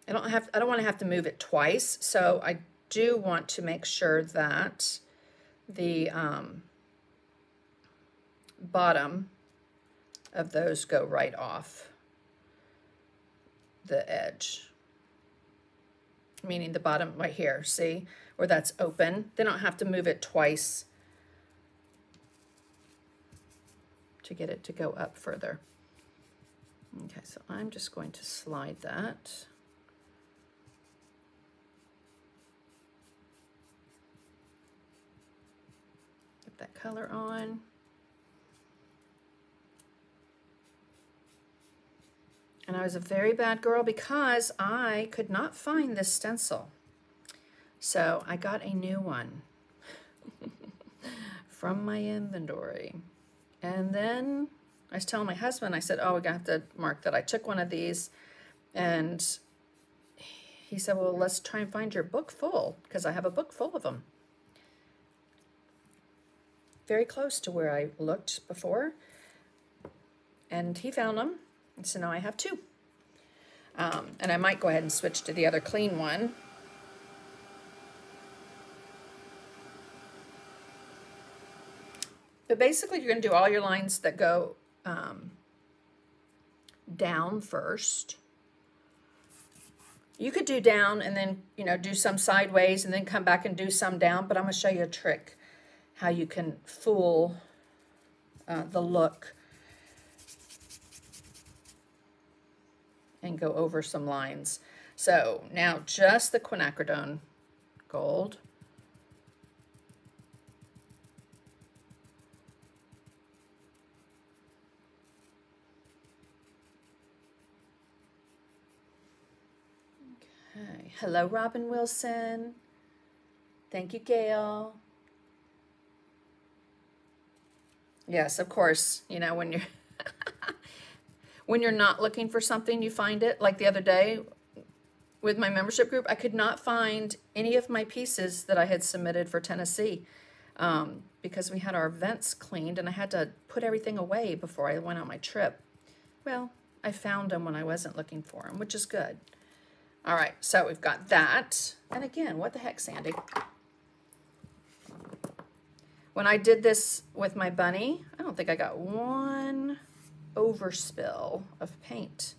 I don't have I don't want to have to move it twice, so I do want to make sure that the um, bottom of those go right off the edge. Meaning the bottom right here, see? Where that's open. They don't have to move it twice to get it to go up further. Okay, so I'm just going to slide that. Get that color on. And I was a very bad girl because I could not find this stencil. So I got a new one [laughs] from my inventory. And then I was telling my husband, I said, oh, we got to mark that I took one of these. And he said, well, let's try and find your book full because I have a book full of them. Very close to where I looked before. And he found them. So now I have two. Um, and I might go ahead and switch to the other clean one. But basically, you're going to do all your lines that go um, down first. You could do down and then, you know, do some sideways and then come back and do some down, but I'm going to show you a trick how you can fool uh, the look and go over some lines. So now just the quinacridone gold. Okay. Hello, Robin Wilson. Thank you, Gail. Yes, of course, you know, when you're [laughs] when you're not looking for something, you find it. Like the other day with my membership group, I could not find any of my pieces that I had submitted for Tennessee um, because we had our vents cleaned and I had to put everything away before I went on my trip. Well, I found them when I wasn't looking for them, which is good. All right, so we've got that. And again, what the heck, Sandy? When I did this with my bunny, I don't think I got one overspill of paint.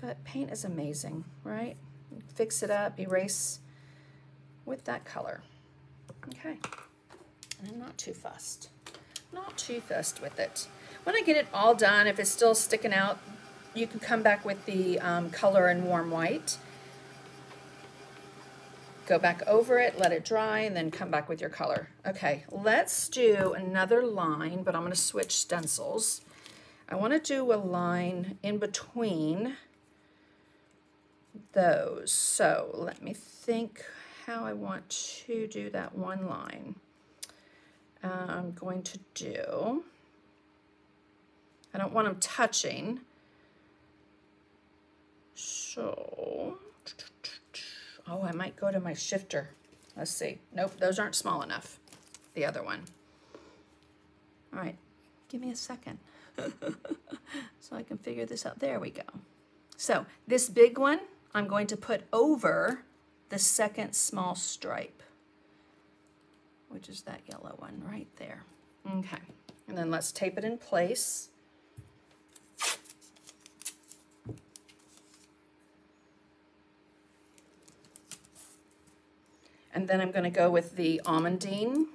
But paint is amazing, right? Fix it up, erase with that color. Okay, and I'm not too fussed. Not too fussed with it. When I get it all done, if it's still sticking out you can come back with the um, color in warm white. Go back over it, let it dry, and then come back with your color. Okay, let's do another line, but I'm going to switch stencils. I want to do a line in between those. So let me think how I want to do that one line. Uh, I'm going to do, I don't want them touching, so, oh, I might go to my shifter. Let's see. Nope, those aren't small enough. The other one. All right, give me a second [laughs] so I can figure this out. There we go. So this big one, I'm going to put over the second small stripe, which is that yellow one right there. Okay, and then let's tape it in place. And then I'm going to go with the Almondine.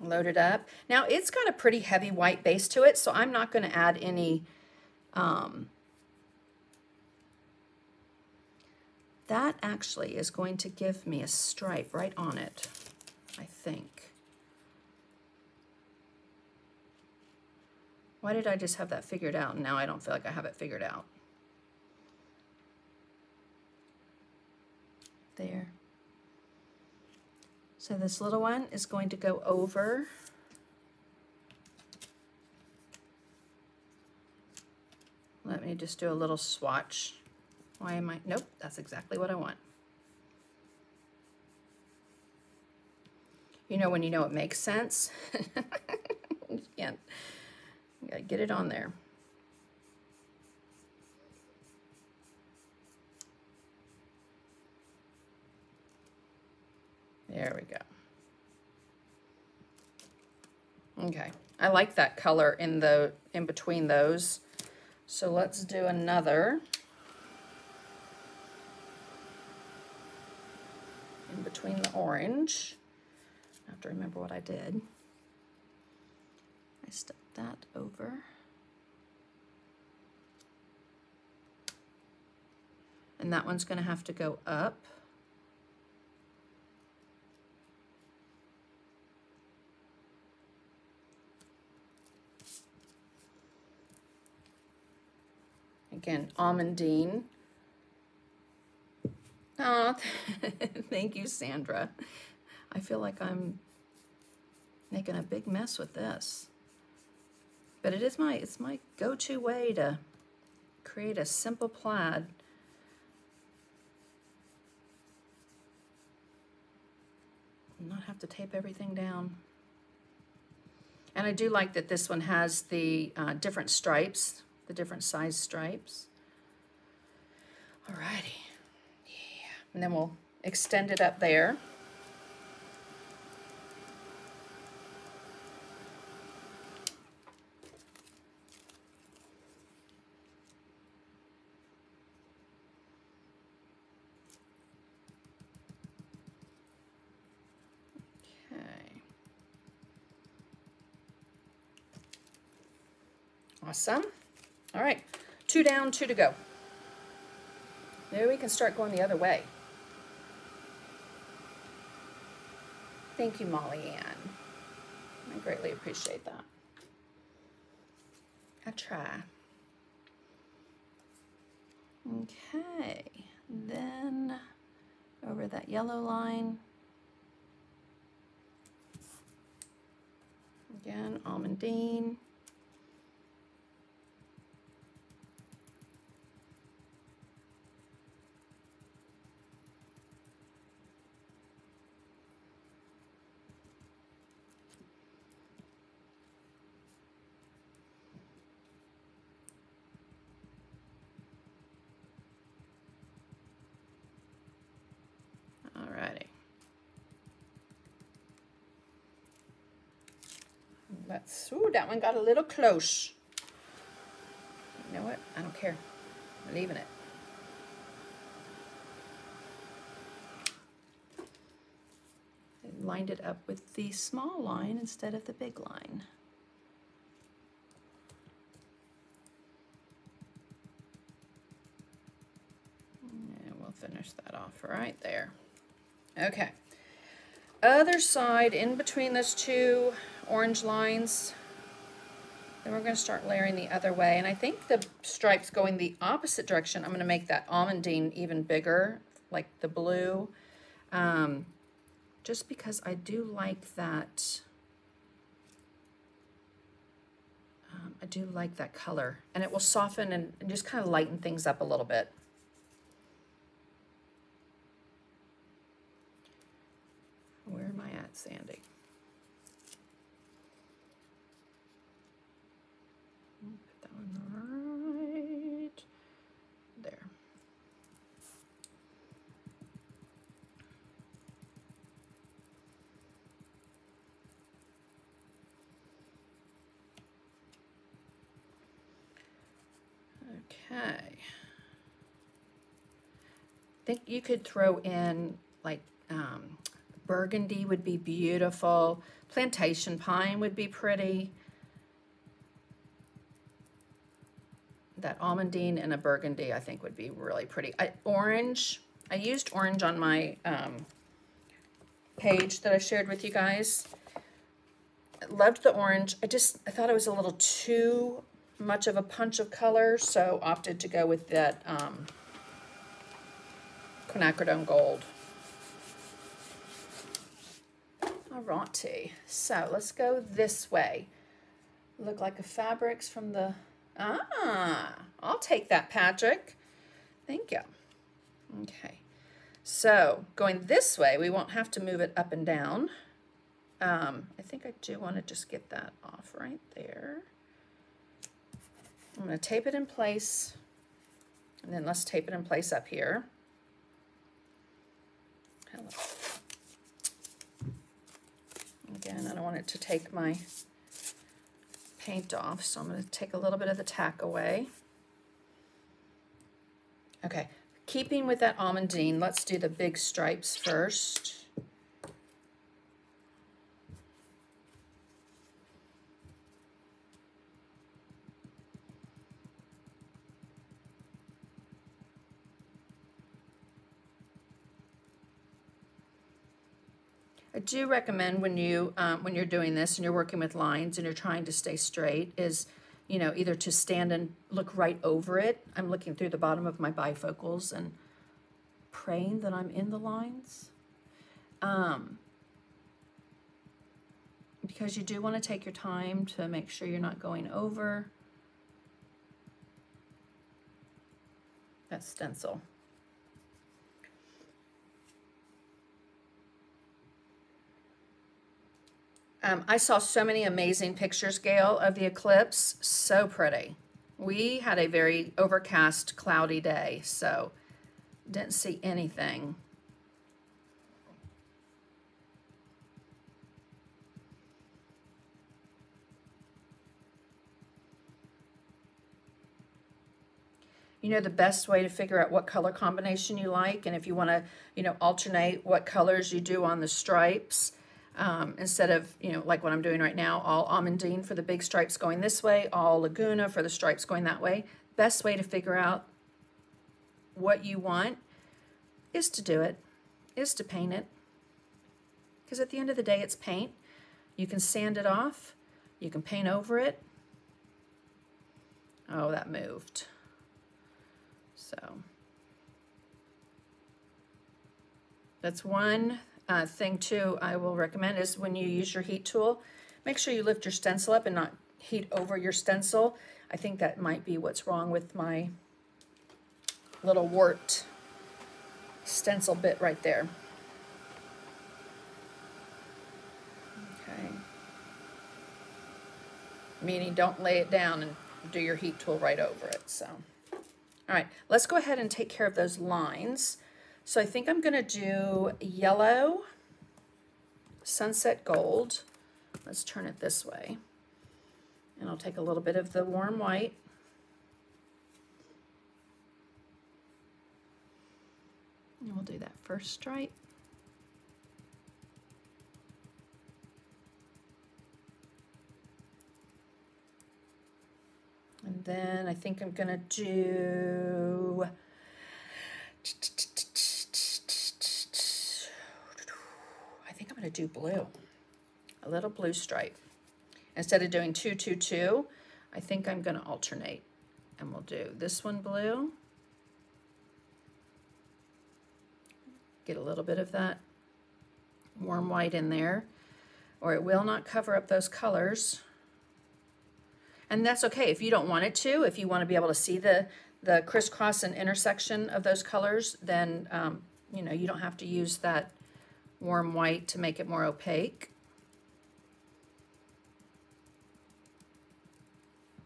Load it up. Now, it's got a pretty heavy white base to it, so I'm not going to add any um, that actually is going to give me a stripe right on it, I think. Why did I just have that figured out and now I don't feel like I have it figured out? There. So this little one is going to go over Let me just do a little swatch. Why am I, nope, that's exactly what I want. You know when you know it makes sense? [laughs] you can't, you gotta get it on there. There we go. Okay, I like that color in the in between those. So let's do another. In between the orange. I have to remember what I did. I stepped that over. And that one's going to have to go up. Again, almondine. Oh, [laughs] thank you, Sandra. I feel like I'm making a big mess with this. But it is my it's my go-to way to create a simple plaid. Not have to tape everything down. And I do like that this one has the uh, different stripes the different size stripes. Alrighty, yeah, and then we'll extend it up there. Awesome. All right, two down, two to go. Maybe we can start going the other way. Thank you, Molly Ann. I greatly appreciate that. I try. Okay, then over that yellow line. Again, almondine. Let's, ooh, that one got a little close. You know what? I don't care. I'm leaving it. I lined it up with the small line instead of the big line. And we'll finish that off right there. Okay. Other side in between those two orange lines. Then we're going to start layering the other way. And I think the stripes going the opposite direction, I'm going to make that almondine even bigger, like the blue. Um, just because I do like that. Um, I do like that color. And it will soften and, and just kind of lighten things up a little bit. Where am I at, Sandy? right there. Okay. I think you could throw in like um, burgundy would be beautiful. Plantation pine would be pretty. that almondine and a burgundy I think would be really pretty. I, orange, I used orange on my um, page that I shared with you guys. Loved the orange. I just, I thought it was a little too much of a punch of color, so opted to go with that um, quinacridone gold. Alrighty, so let's go this way. Look like a fabrics from the, ah, I'll take that, Patrick. Thank you. Okay, so going this way, we won't have to move it up and down. Um, I think I do want to just get that off right there. I'm going to tape it in place, and then let's tape it in place up here. Again, I don't want it to take my paint off, so I'm going to take a little bit of the tack away. Okay, keeping with that almondine, let's do the big stripes first. I do recommend when you um, when you're doing this and you're working with lines and you're trying to stay straight is you know either to stand and look right over it. I'm looking through the bottom of my bifocals and praying that I'm in the lines. Um, because you do want to take your time to make sure you're not going over that stencil. Um, I saw so many amazing pictures, Gail, of the eclipse. So pretty. We had a very overcast, cloudy day, so didn't see anything. You know the best way to figure out what color combination you like, and if you want to, you know, alternate what colors you do on the stripes, um, instead of, you know, like what I'm doing right now, all almondine for the big stripes going this way, all Laguna for the stripes going that way. Best way to figure out what you want is to do it, is to paint it. Because at the end of the day, it's paint. You can sand it off. You can paint over it. Oh, that moved. So that's one uh, thing too I will recommend is when you use your heat tool, make sure you lift your stencil up and not heat over your stencil. I think that might be what's wrong with my little warped stencil bit right there. Okay. Meaning don't lay it down and do your heat tool right over it. So, all right, let's go ahead and take care of those lines. So I think I'm to do yellow, sunset gold. Let's turn it this way. And I'll take a little bit of the warm white. And we'll do that first stripe. And then I think I'm to do going to do blue, a little blue stripe. Instead of doing two, two, two, I think I'm going to alternate. And we'll do this one blue. Get a little bit of that warm white in there, or it will not cover up those colors. And that's okay if you don't want it to. If you want to be able to see the, the crisscross and intersection of those colors, then, um, you know, you don't have to use that warm white to make it more opaque.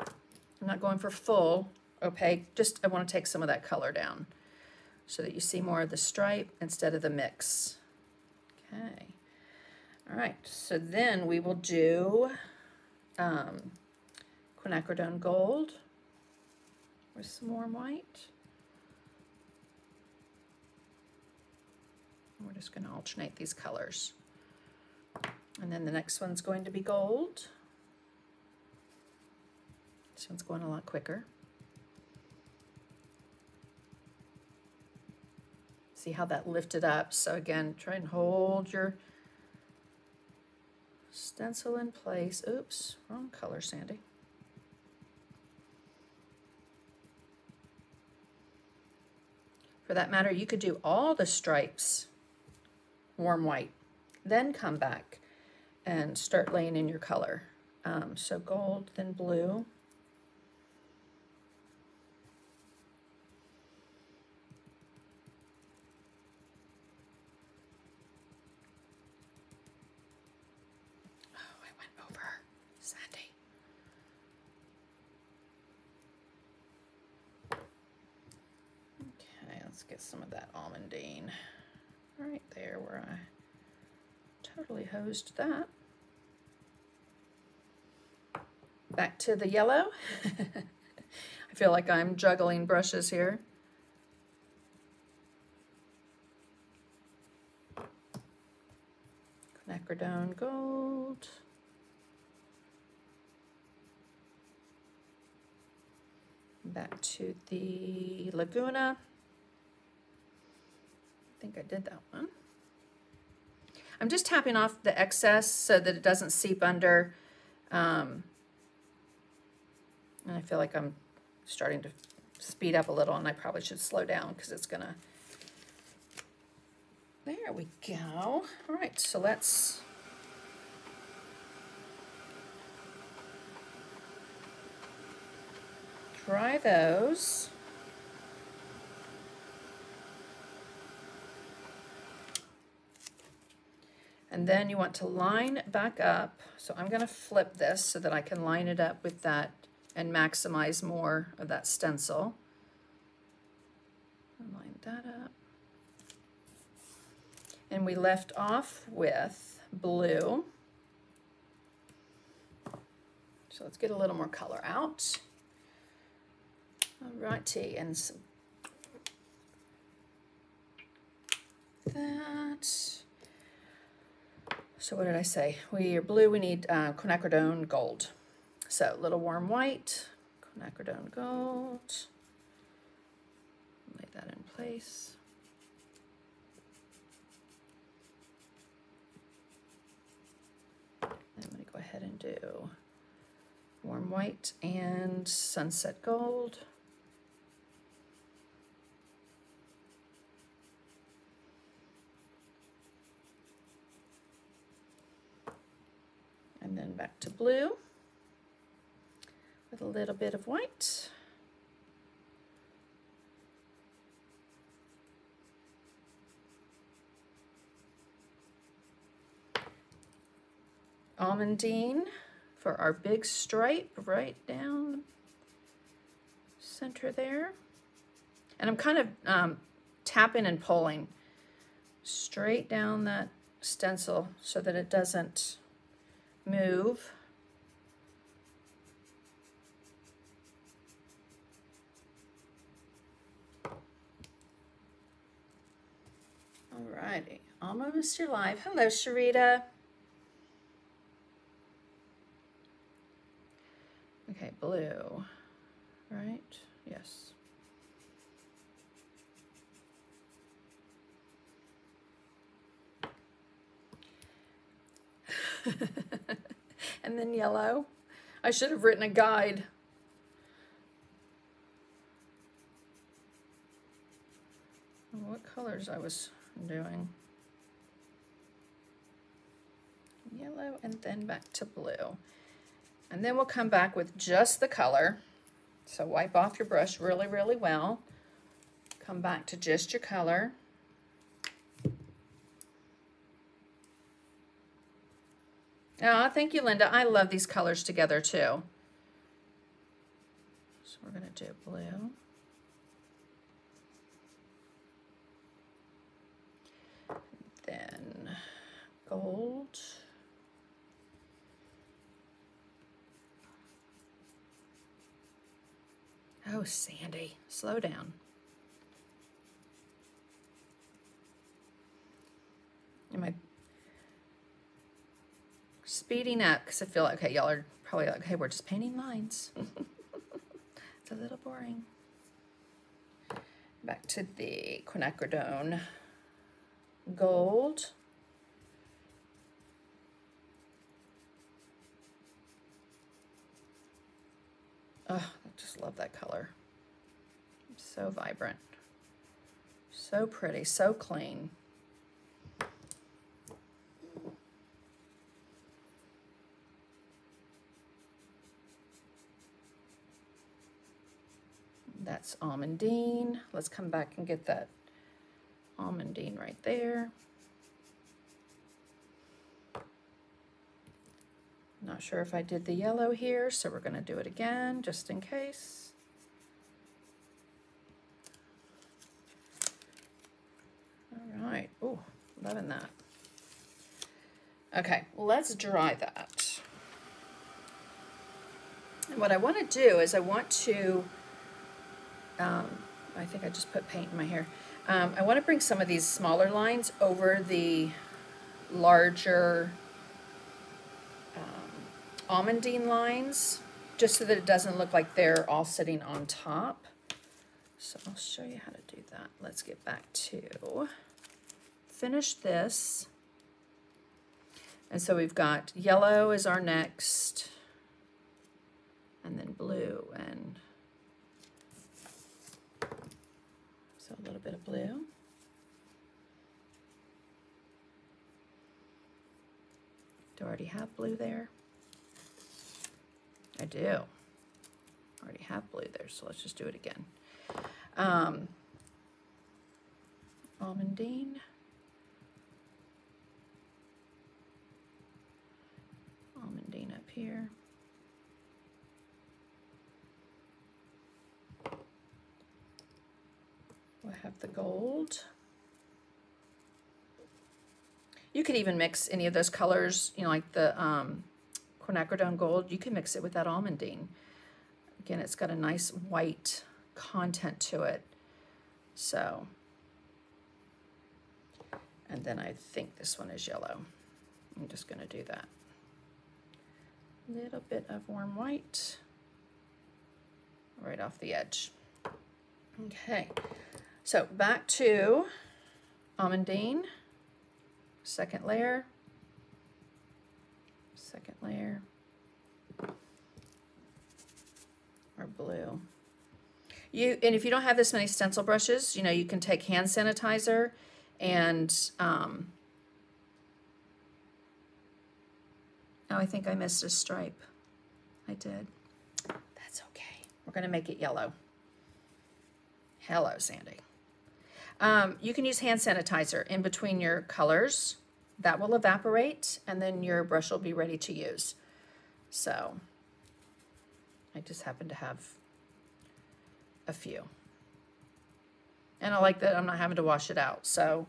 I'm not going for full opaque, just I want to take some of that color down so that you see more of the stripe instead of the mix. Okay. All right, so then we will do um, quinacridone gold with some warm white. We're just going to alternate these colors. And then the next one's going to be gold. This one's going a lot quicker. See how that lifted up? So again, try and hold your stencil in place. Oops, wrong color, Sandy. For that matter, you could do all the stripes warm white, then come back and start laying in your color. Um, so gold, then blue. Oh, I went over, Sandy. Okay, let's get some of that almondine right there where I totally hosed that. Back to the yellow. [laughs] I feel like I'm juggling brushes here. Quinacridone Gold. Back to the Laguna. I think I did that one. I'm just tapping off the excess so that it doesn't seep under. Um, and I feel like I'm starting to speed up a little and I probably should slow down because it's gonna, there we go. All right, so let's dry those. And then you want to line back up. So I'm gonna flip this so that I can line it up with that and maximize more of that stencil. line that up. And we left off with blue. So let's get a little more color out. Alrighty, and some that. So what did I say? We are blue, we need uh, quinacridone gold. So little warm white, quinacridone gold. Lay that in place. I'm to go ahead and do warm white and sunset gold. And then back to blue with a little bit of white. Almondine for our big stripe right down center there. And I'm kind of um, tapping and pulling straight down that stencil so that it doesn't move. Alrighty, almost your live. Hello, Sharita. Okay, blue, right? Yes. [laughs] and then yellow. I should have written a guide. What colors I was doing. Yellow and then back to blue. And then we'll come back with just the color. So wipe off your brush really, really well. Come back to just your color. Oh, thank you, Linda. I love these colors together too. So we're going to do blue. Then gold. Oh, Sandy, slow down. Am I speeding up because I feel like, okay, y'all are probably like, hey, we're just painting lines. [laughs] it's a little boring. Back to the quinacridone gold. Oh, I just love that color. So vibrant. So pretty, so clean. That's almondine. Let's come back and get that almondine right there. Not sure if I did the yellow here, so we're going to do it again just in case. All right. Oh, loving that. Okay, let's dry that. And what I want to do is I want to, um, I think I just put paint in my hair. Um, I want to bring some of these smaller lines over the larger um, almondine lines, just so that it doesn't look like they're all sitting on top. So I'll show you how to do that. Let's get back to finish this. And so we've got yellow is our next, and then blue, and so a little bit of blue. Do I already have blue there? I do. Already have blue there, so let's just do it again. Um, almondine. Almondine up here. Have the gold. You could even mix any of those colors, you know, like the um, quinacridone gold. You can mix it with that almondine. Again, it's got a nice white content to it. So, and then I think this one is yellow. I'm just going to do that. Little bit of warm white right off the edge. Okay, so back to almondine, second layer, second layer, or blue. You and if you don't have this many stencil brushes, you know you can take hand sanitizer and um, oh, I think I missed a stripe. I did. That's okay. We're gonna make it yellow. Hello, Sandy. Um, you can use hand sanitizer in between your colors. That will evaporate and then your brush will be ready to use. So I just happen to have a few. And I like that I'm not having to wash it out. So,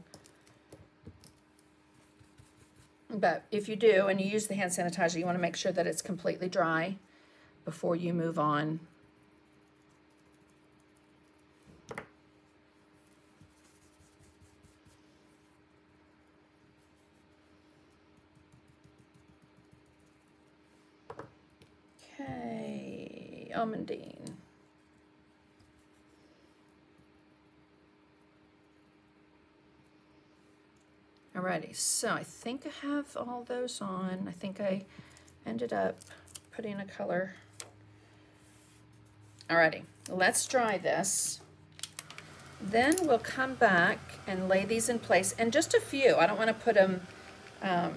but if you do and you use the hand sanitizer, you want to make sure that it's completely dry before you move on Almondine. Alrighty, so I think I have all those on. I think I ended up putting a color. Alrighty, let's dry this. Then we'll come back and lay these in place, and just a few. I don't want to put them, um,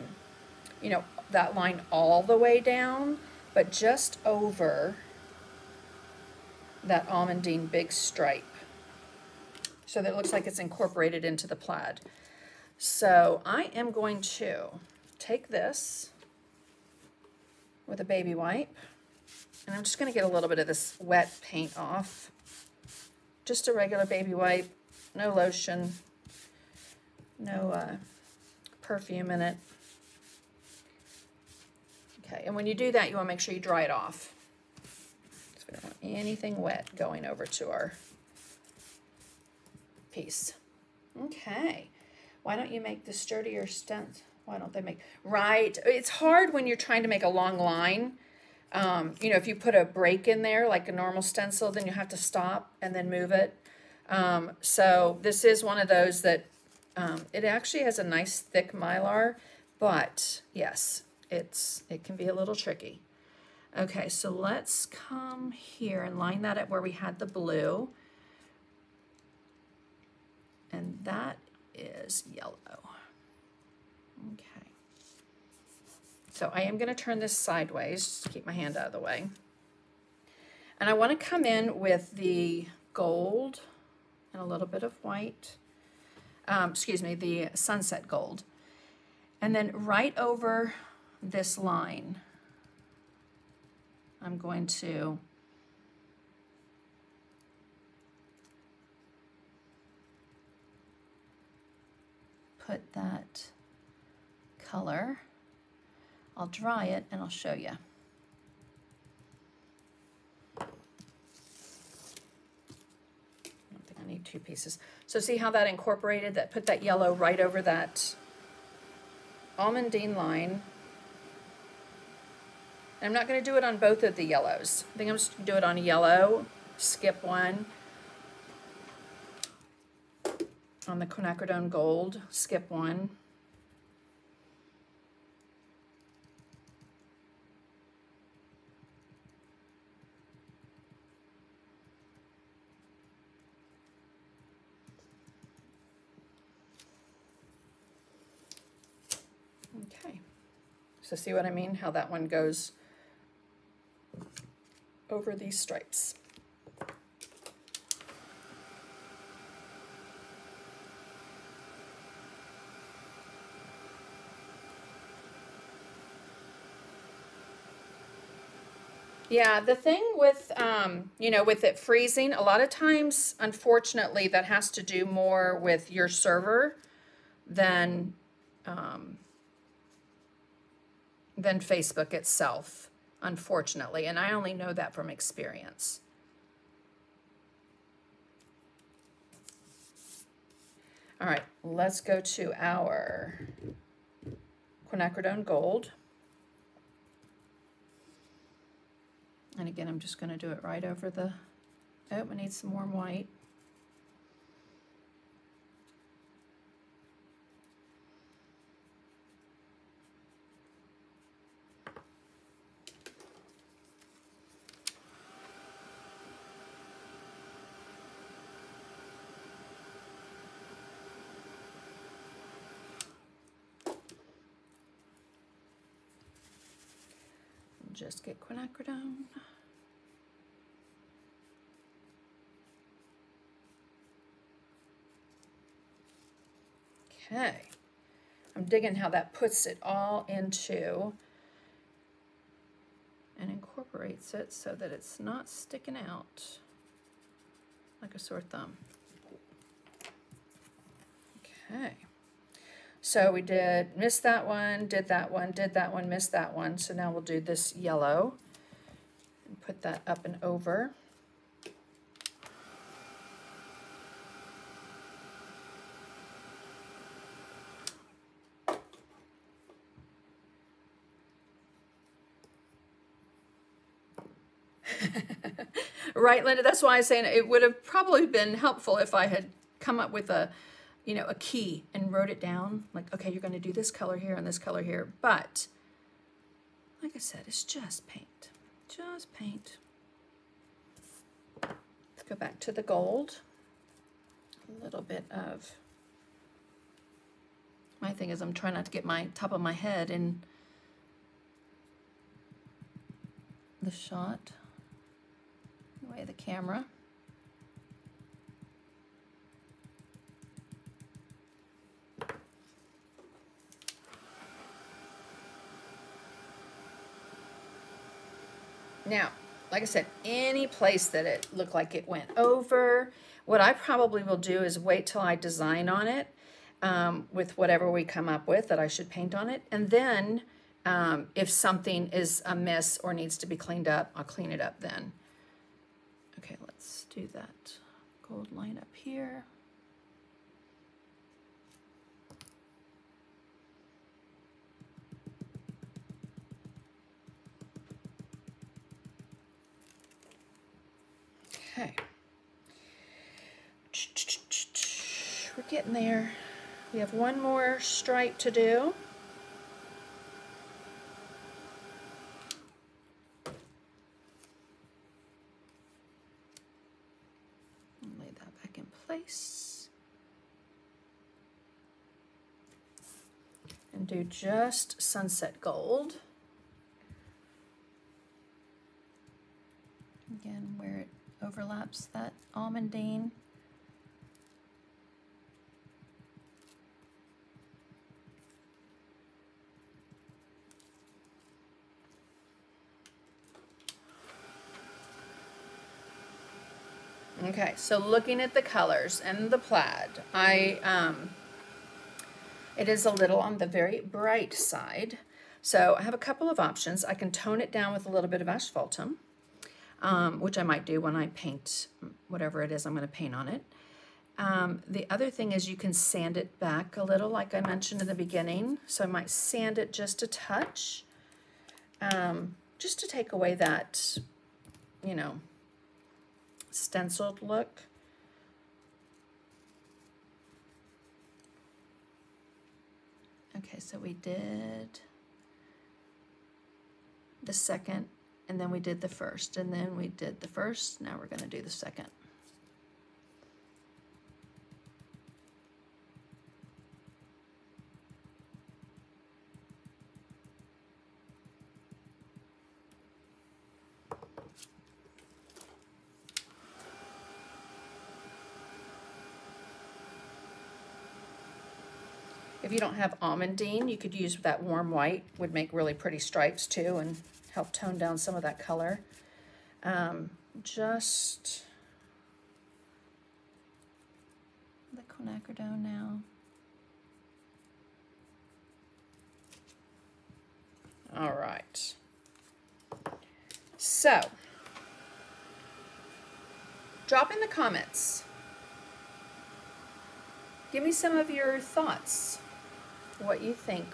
you know, that line all the way down, but just over that almondine big stripe so that it looks like it's incorporated into the plaid. So I am going to take this with a baby wipe and I'm just going to get a little bit of this wet paint off. Just a regular baby wipe, no lotion, no uh, perfume in it. Okay, and when you do that, you want to make sure you dry it off. We don't want anything wet going over to our piece. Okay, why don't you make the sturdier stent? Why don't they make, right, it's hard when you're trying to make a long line. Um, you know, if you put a break in there, like a normal stencil, then you have to stop and then move it. Um, so this is one of those that um, it actually has a nice thick mylar, but yes, it's it can be a little tricky. Okay, so let's come here and line that up where we had the blue. And that is yellow. Okay. So I am going to turn this sideways to keep my hand out of the way. And I want to come in with the gold and a little bit of white. Um, excuse me, the sunset gold. And then right over this line, I'm going to put that color. I'll dry it and I'll show you. I don't think I need two pieces. So see how that incorporated, that put that yellow right over that almondine line. I'm not going to do it on both of the yellows. I think I'm just going to do it on a yellow, skip one. On the quinacridone gold, skip one. Okay. So see what I mean? How that one goes over these stripes. Yeah, the thing with, um, you know, with it freezing, a lot of times, unfortunately, that has to do more with your server than, um, than Facebook itself, unfortunately. And I only know that from experience. All right, let's go to our quinacridone gold. And again, I'm just going to do it right over the, oh, I need some warm white. Just get quinacridone. Okay. I'm digging how that puts it all into and incorporates it so that it's not sticking out like a sore thumb. Okay. So we did, miss that one, did that one, did that one, missed that one. So now we'll do this yellow and put that up and over. [laughs] right, Linda? That's why I'm saying it would have probably been helpful if I had come up with a, you know, a key and wrote it down. Like, okay, you're going to do this color here and this color here. But, like I said, it's just paint. Just paint. Let's go back to the gold. A little bit of... My thing is I'm trying not to get my top of my head in the shot way of the camera. Now, like I said, any place that it looked like it went over, what I probably will do is wait till I design on it um, with whatever we come up with that I should paint on it. And then um, if something is amiss or needs to be cleaned up, I'll clean it up then. Okay, let's do that gold line up here. Okay. we're getting there. We have one more stripe to do. Lay that back in place. And do just sunset gold. Again, where it overlaps that almondine. Okay, so looking at the colors and the plaid, I um, it is a little on the very bright side. So I have a couple of options. I can tone it down with a little bit of asphaltum, um, which I might do when I paint whatever it is I'm going to paint on it. Um, the other thing is you can sand it back a little, like I mentioned in the beginning. So I might sand it just a touch, um, just to take away that, you know, stenciled look. Okay, so we did the second, and then we did the first, and then we did the first. Now we're going to do the second. If you don't have almondine, you could use that warm white, would make really pretty stripes too and help tone down some of that color. Um, just the quinacridone now. All right. So, drop in the comments. Give me some of your thoughts what you think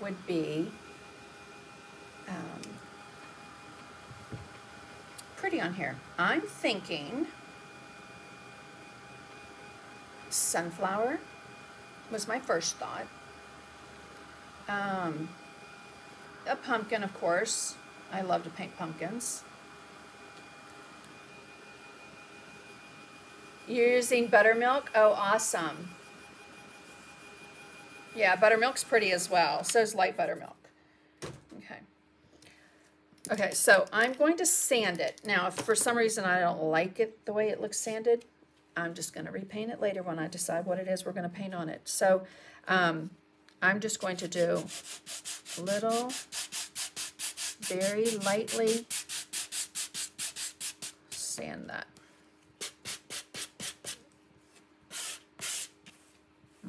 would be um, on here. I'm thinking sunflower was my first thought. Um, a pumpkin, of course. I love to paint pumpkins. Using buttermilk? Oh, awesome. Yeah, buttermilk's pretty as well. So is light buttermilk. Okay. So I'm going to sand it. Now, if for some reason I don't like it the way it looks sanded, I'm just going to repaint it later when I decide what it is we're going to paint on it. So um, I'm just going to do little, very lightly sand that.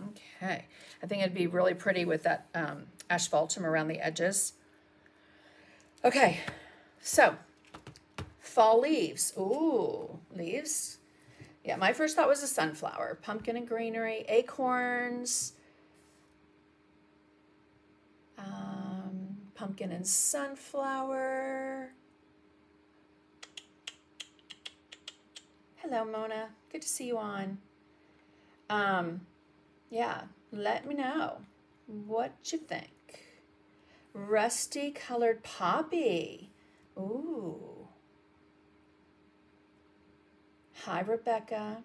Okay. I think it'd be really pretty with that um, asphaltum around the edges. Okay, so fall leaves. Ooh, leaves. Yeah, my first thought was a sunflower. Pumpkin and greenery, acorns, um, pumpkin and sunflower. Hello, Mona. Good to see you on. Um, yeah, let me know what you think. Rusty colored poppy. Ooh. Hi, Rebecca.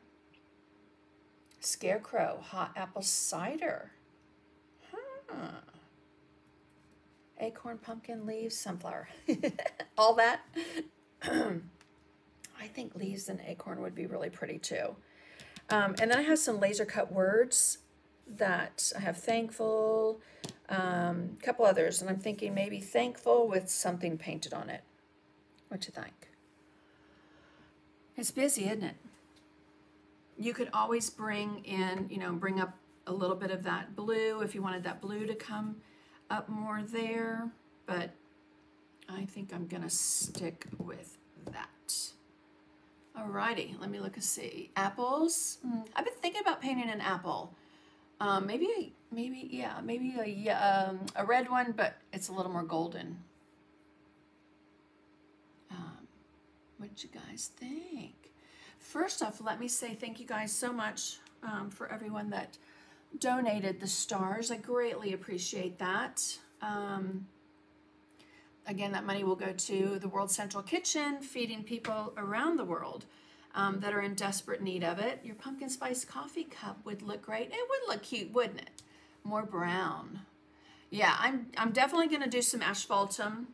Scarecrow, hot apple cider. Huh. Acorn, pumpkin, leaves, sunflower. [laughs] All that. [clears throat] I think leaves and acorn would be really pretty too. Um, and then I have some laser cut words that I have thankful, a um, couple others, and I'm thinking maybe thankful with something painted on it. What you think? It's busy, isn't it? You could always bring in, you know, bring up a little bit of that blue if you wanted that blue to come up more there, but I think I'm gonna stick with that. Alrighty, let me look and see. Apples. Mm, I've been thinking about painting an apple. Um, maybe, a, maybe, yeah, maybe a, um, a red one, but it's a little more golden. Um, what you guys think? First off, let me say thank you guys so much um, for everyone that donated the stars. I greatly appreciate that. Um, again, that money will go to the World Central Kitchen, feeding people around the world um, that are in desperate need of it. Your pumpkin spice coffee cup would look great. It would look cute, wouldn't it? More brown. Yeah, I'm, I'm definitely going to do some asphaltum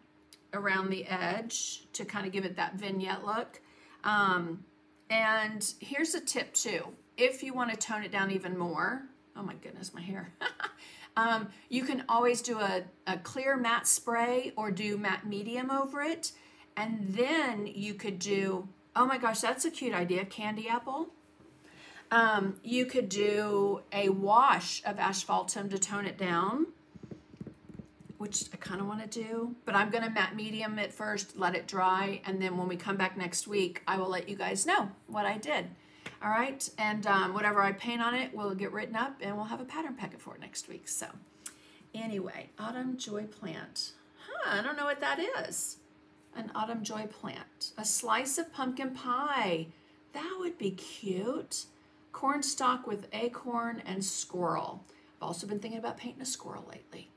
around the edge to kind of give it that vignette look. Um, and here's a tip too. If you want to tone it down even more, oh my goodness, my hair. [laughs] um, you can always do a, a clear matte spray or do matte medium over it. And then you could do, oh my gosh, that's a cute idea, candy apple. Um, you could do a wash of asphaltum to tone it down which I kind of want to do, but I'm going to matte medium it first, let it dry, and then when we come back next week, I will let you guys know what I did. All right, and um, whatever I paint on it will get written up, and we'll have a pattern packet for it next week. So anyway, autumn joy plant. Huh, I don't know what that is. An autumn joy plant. A slice of pumpkin pie. That would be cute. Corn stalk with acorn and squirrel. I've also been thinking about painting a squirrel lately.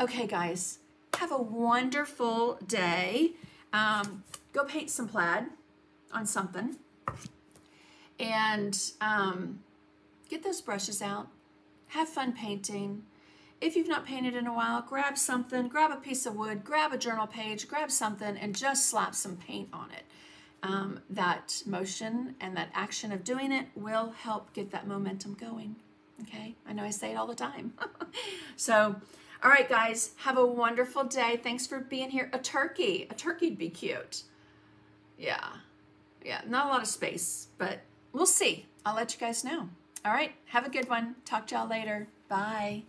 Okay, guys, have a wonderful day. Um, go paint some plaid on something and um, get those brushes out. Have fun painting. If you've not painted in a while, grab something, grab a piece of wood, grab a journal page, grab something, and just slap some paint on it. Um, that motion and that action of doing it will help get that momentum going. Okay, I know I say it all the time. [laughs] so, all right, guys, have a wonderful day. Thanks for being here. A turkey, a turkey'd be cute. Yeah, yeah, not a lot of space, but we'll see. I'll let you guys know. All right, have a good one. Talk to y'all later. Bye.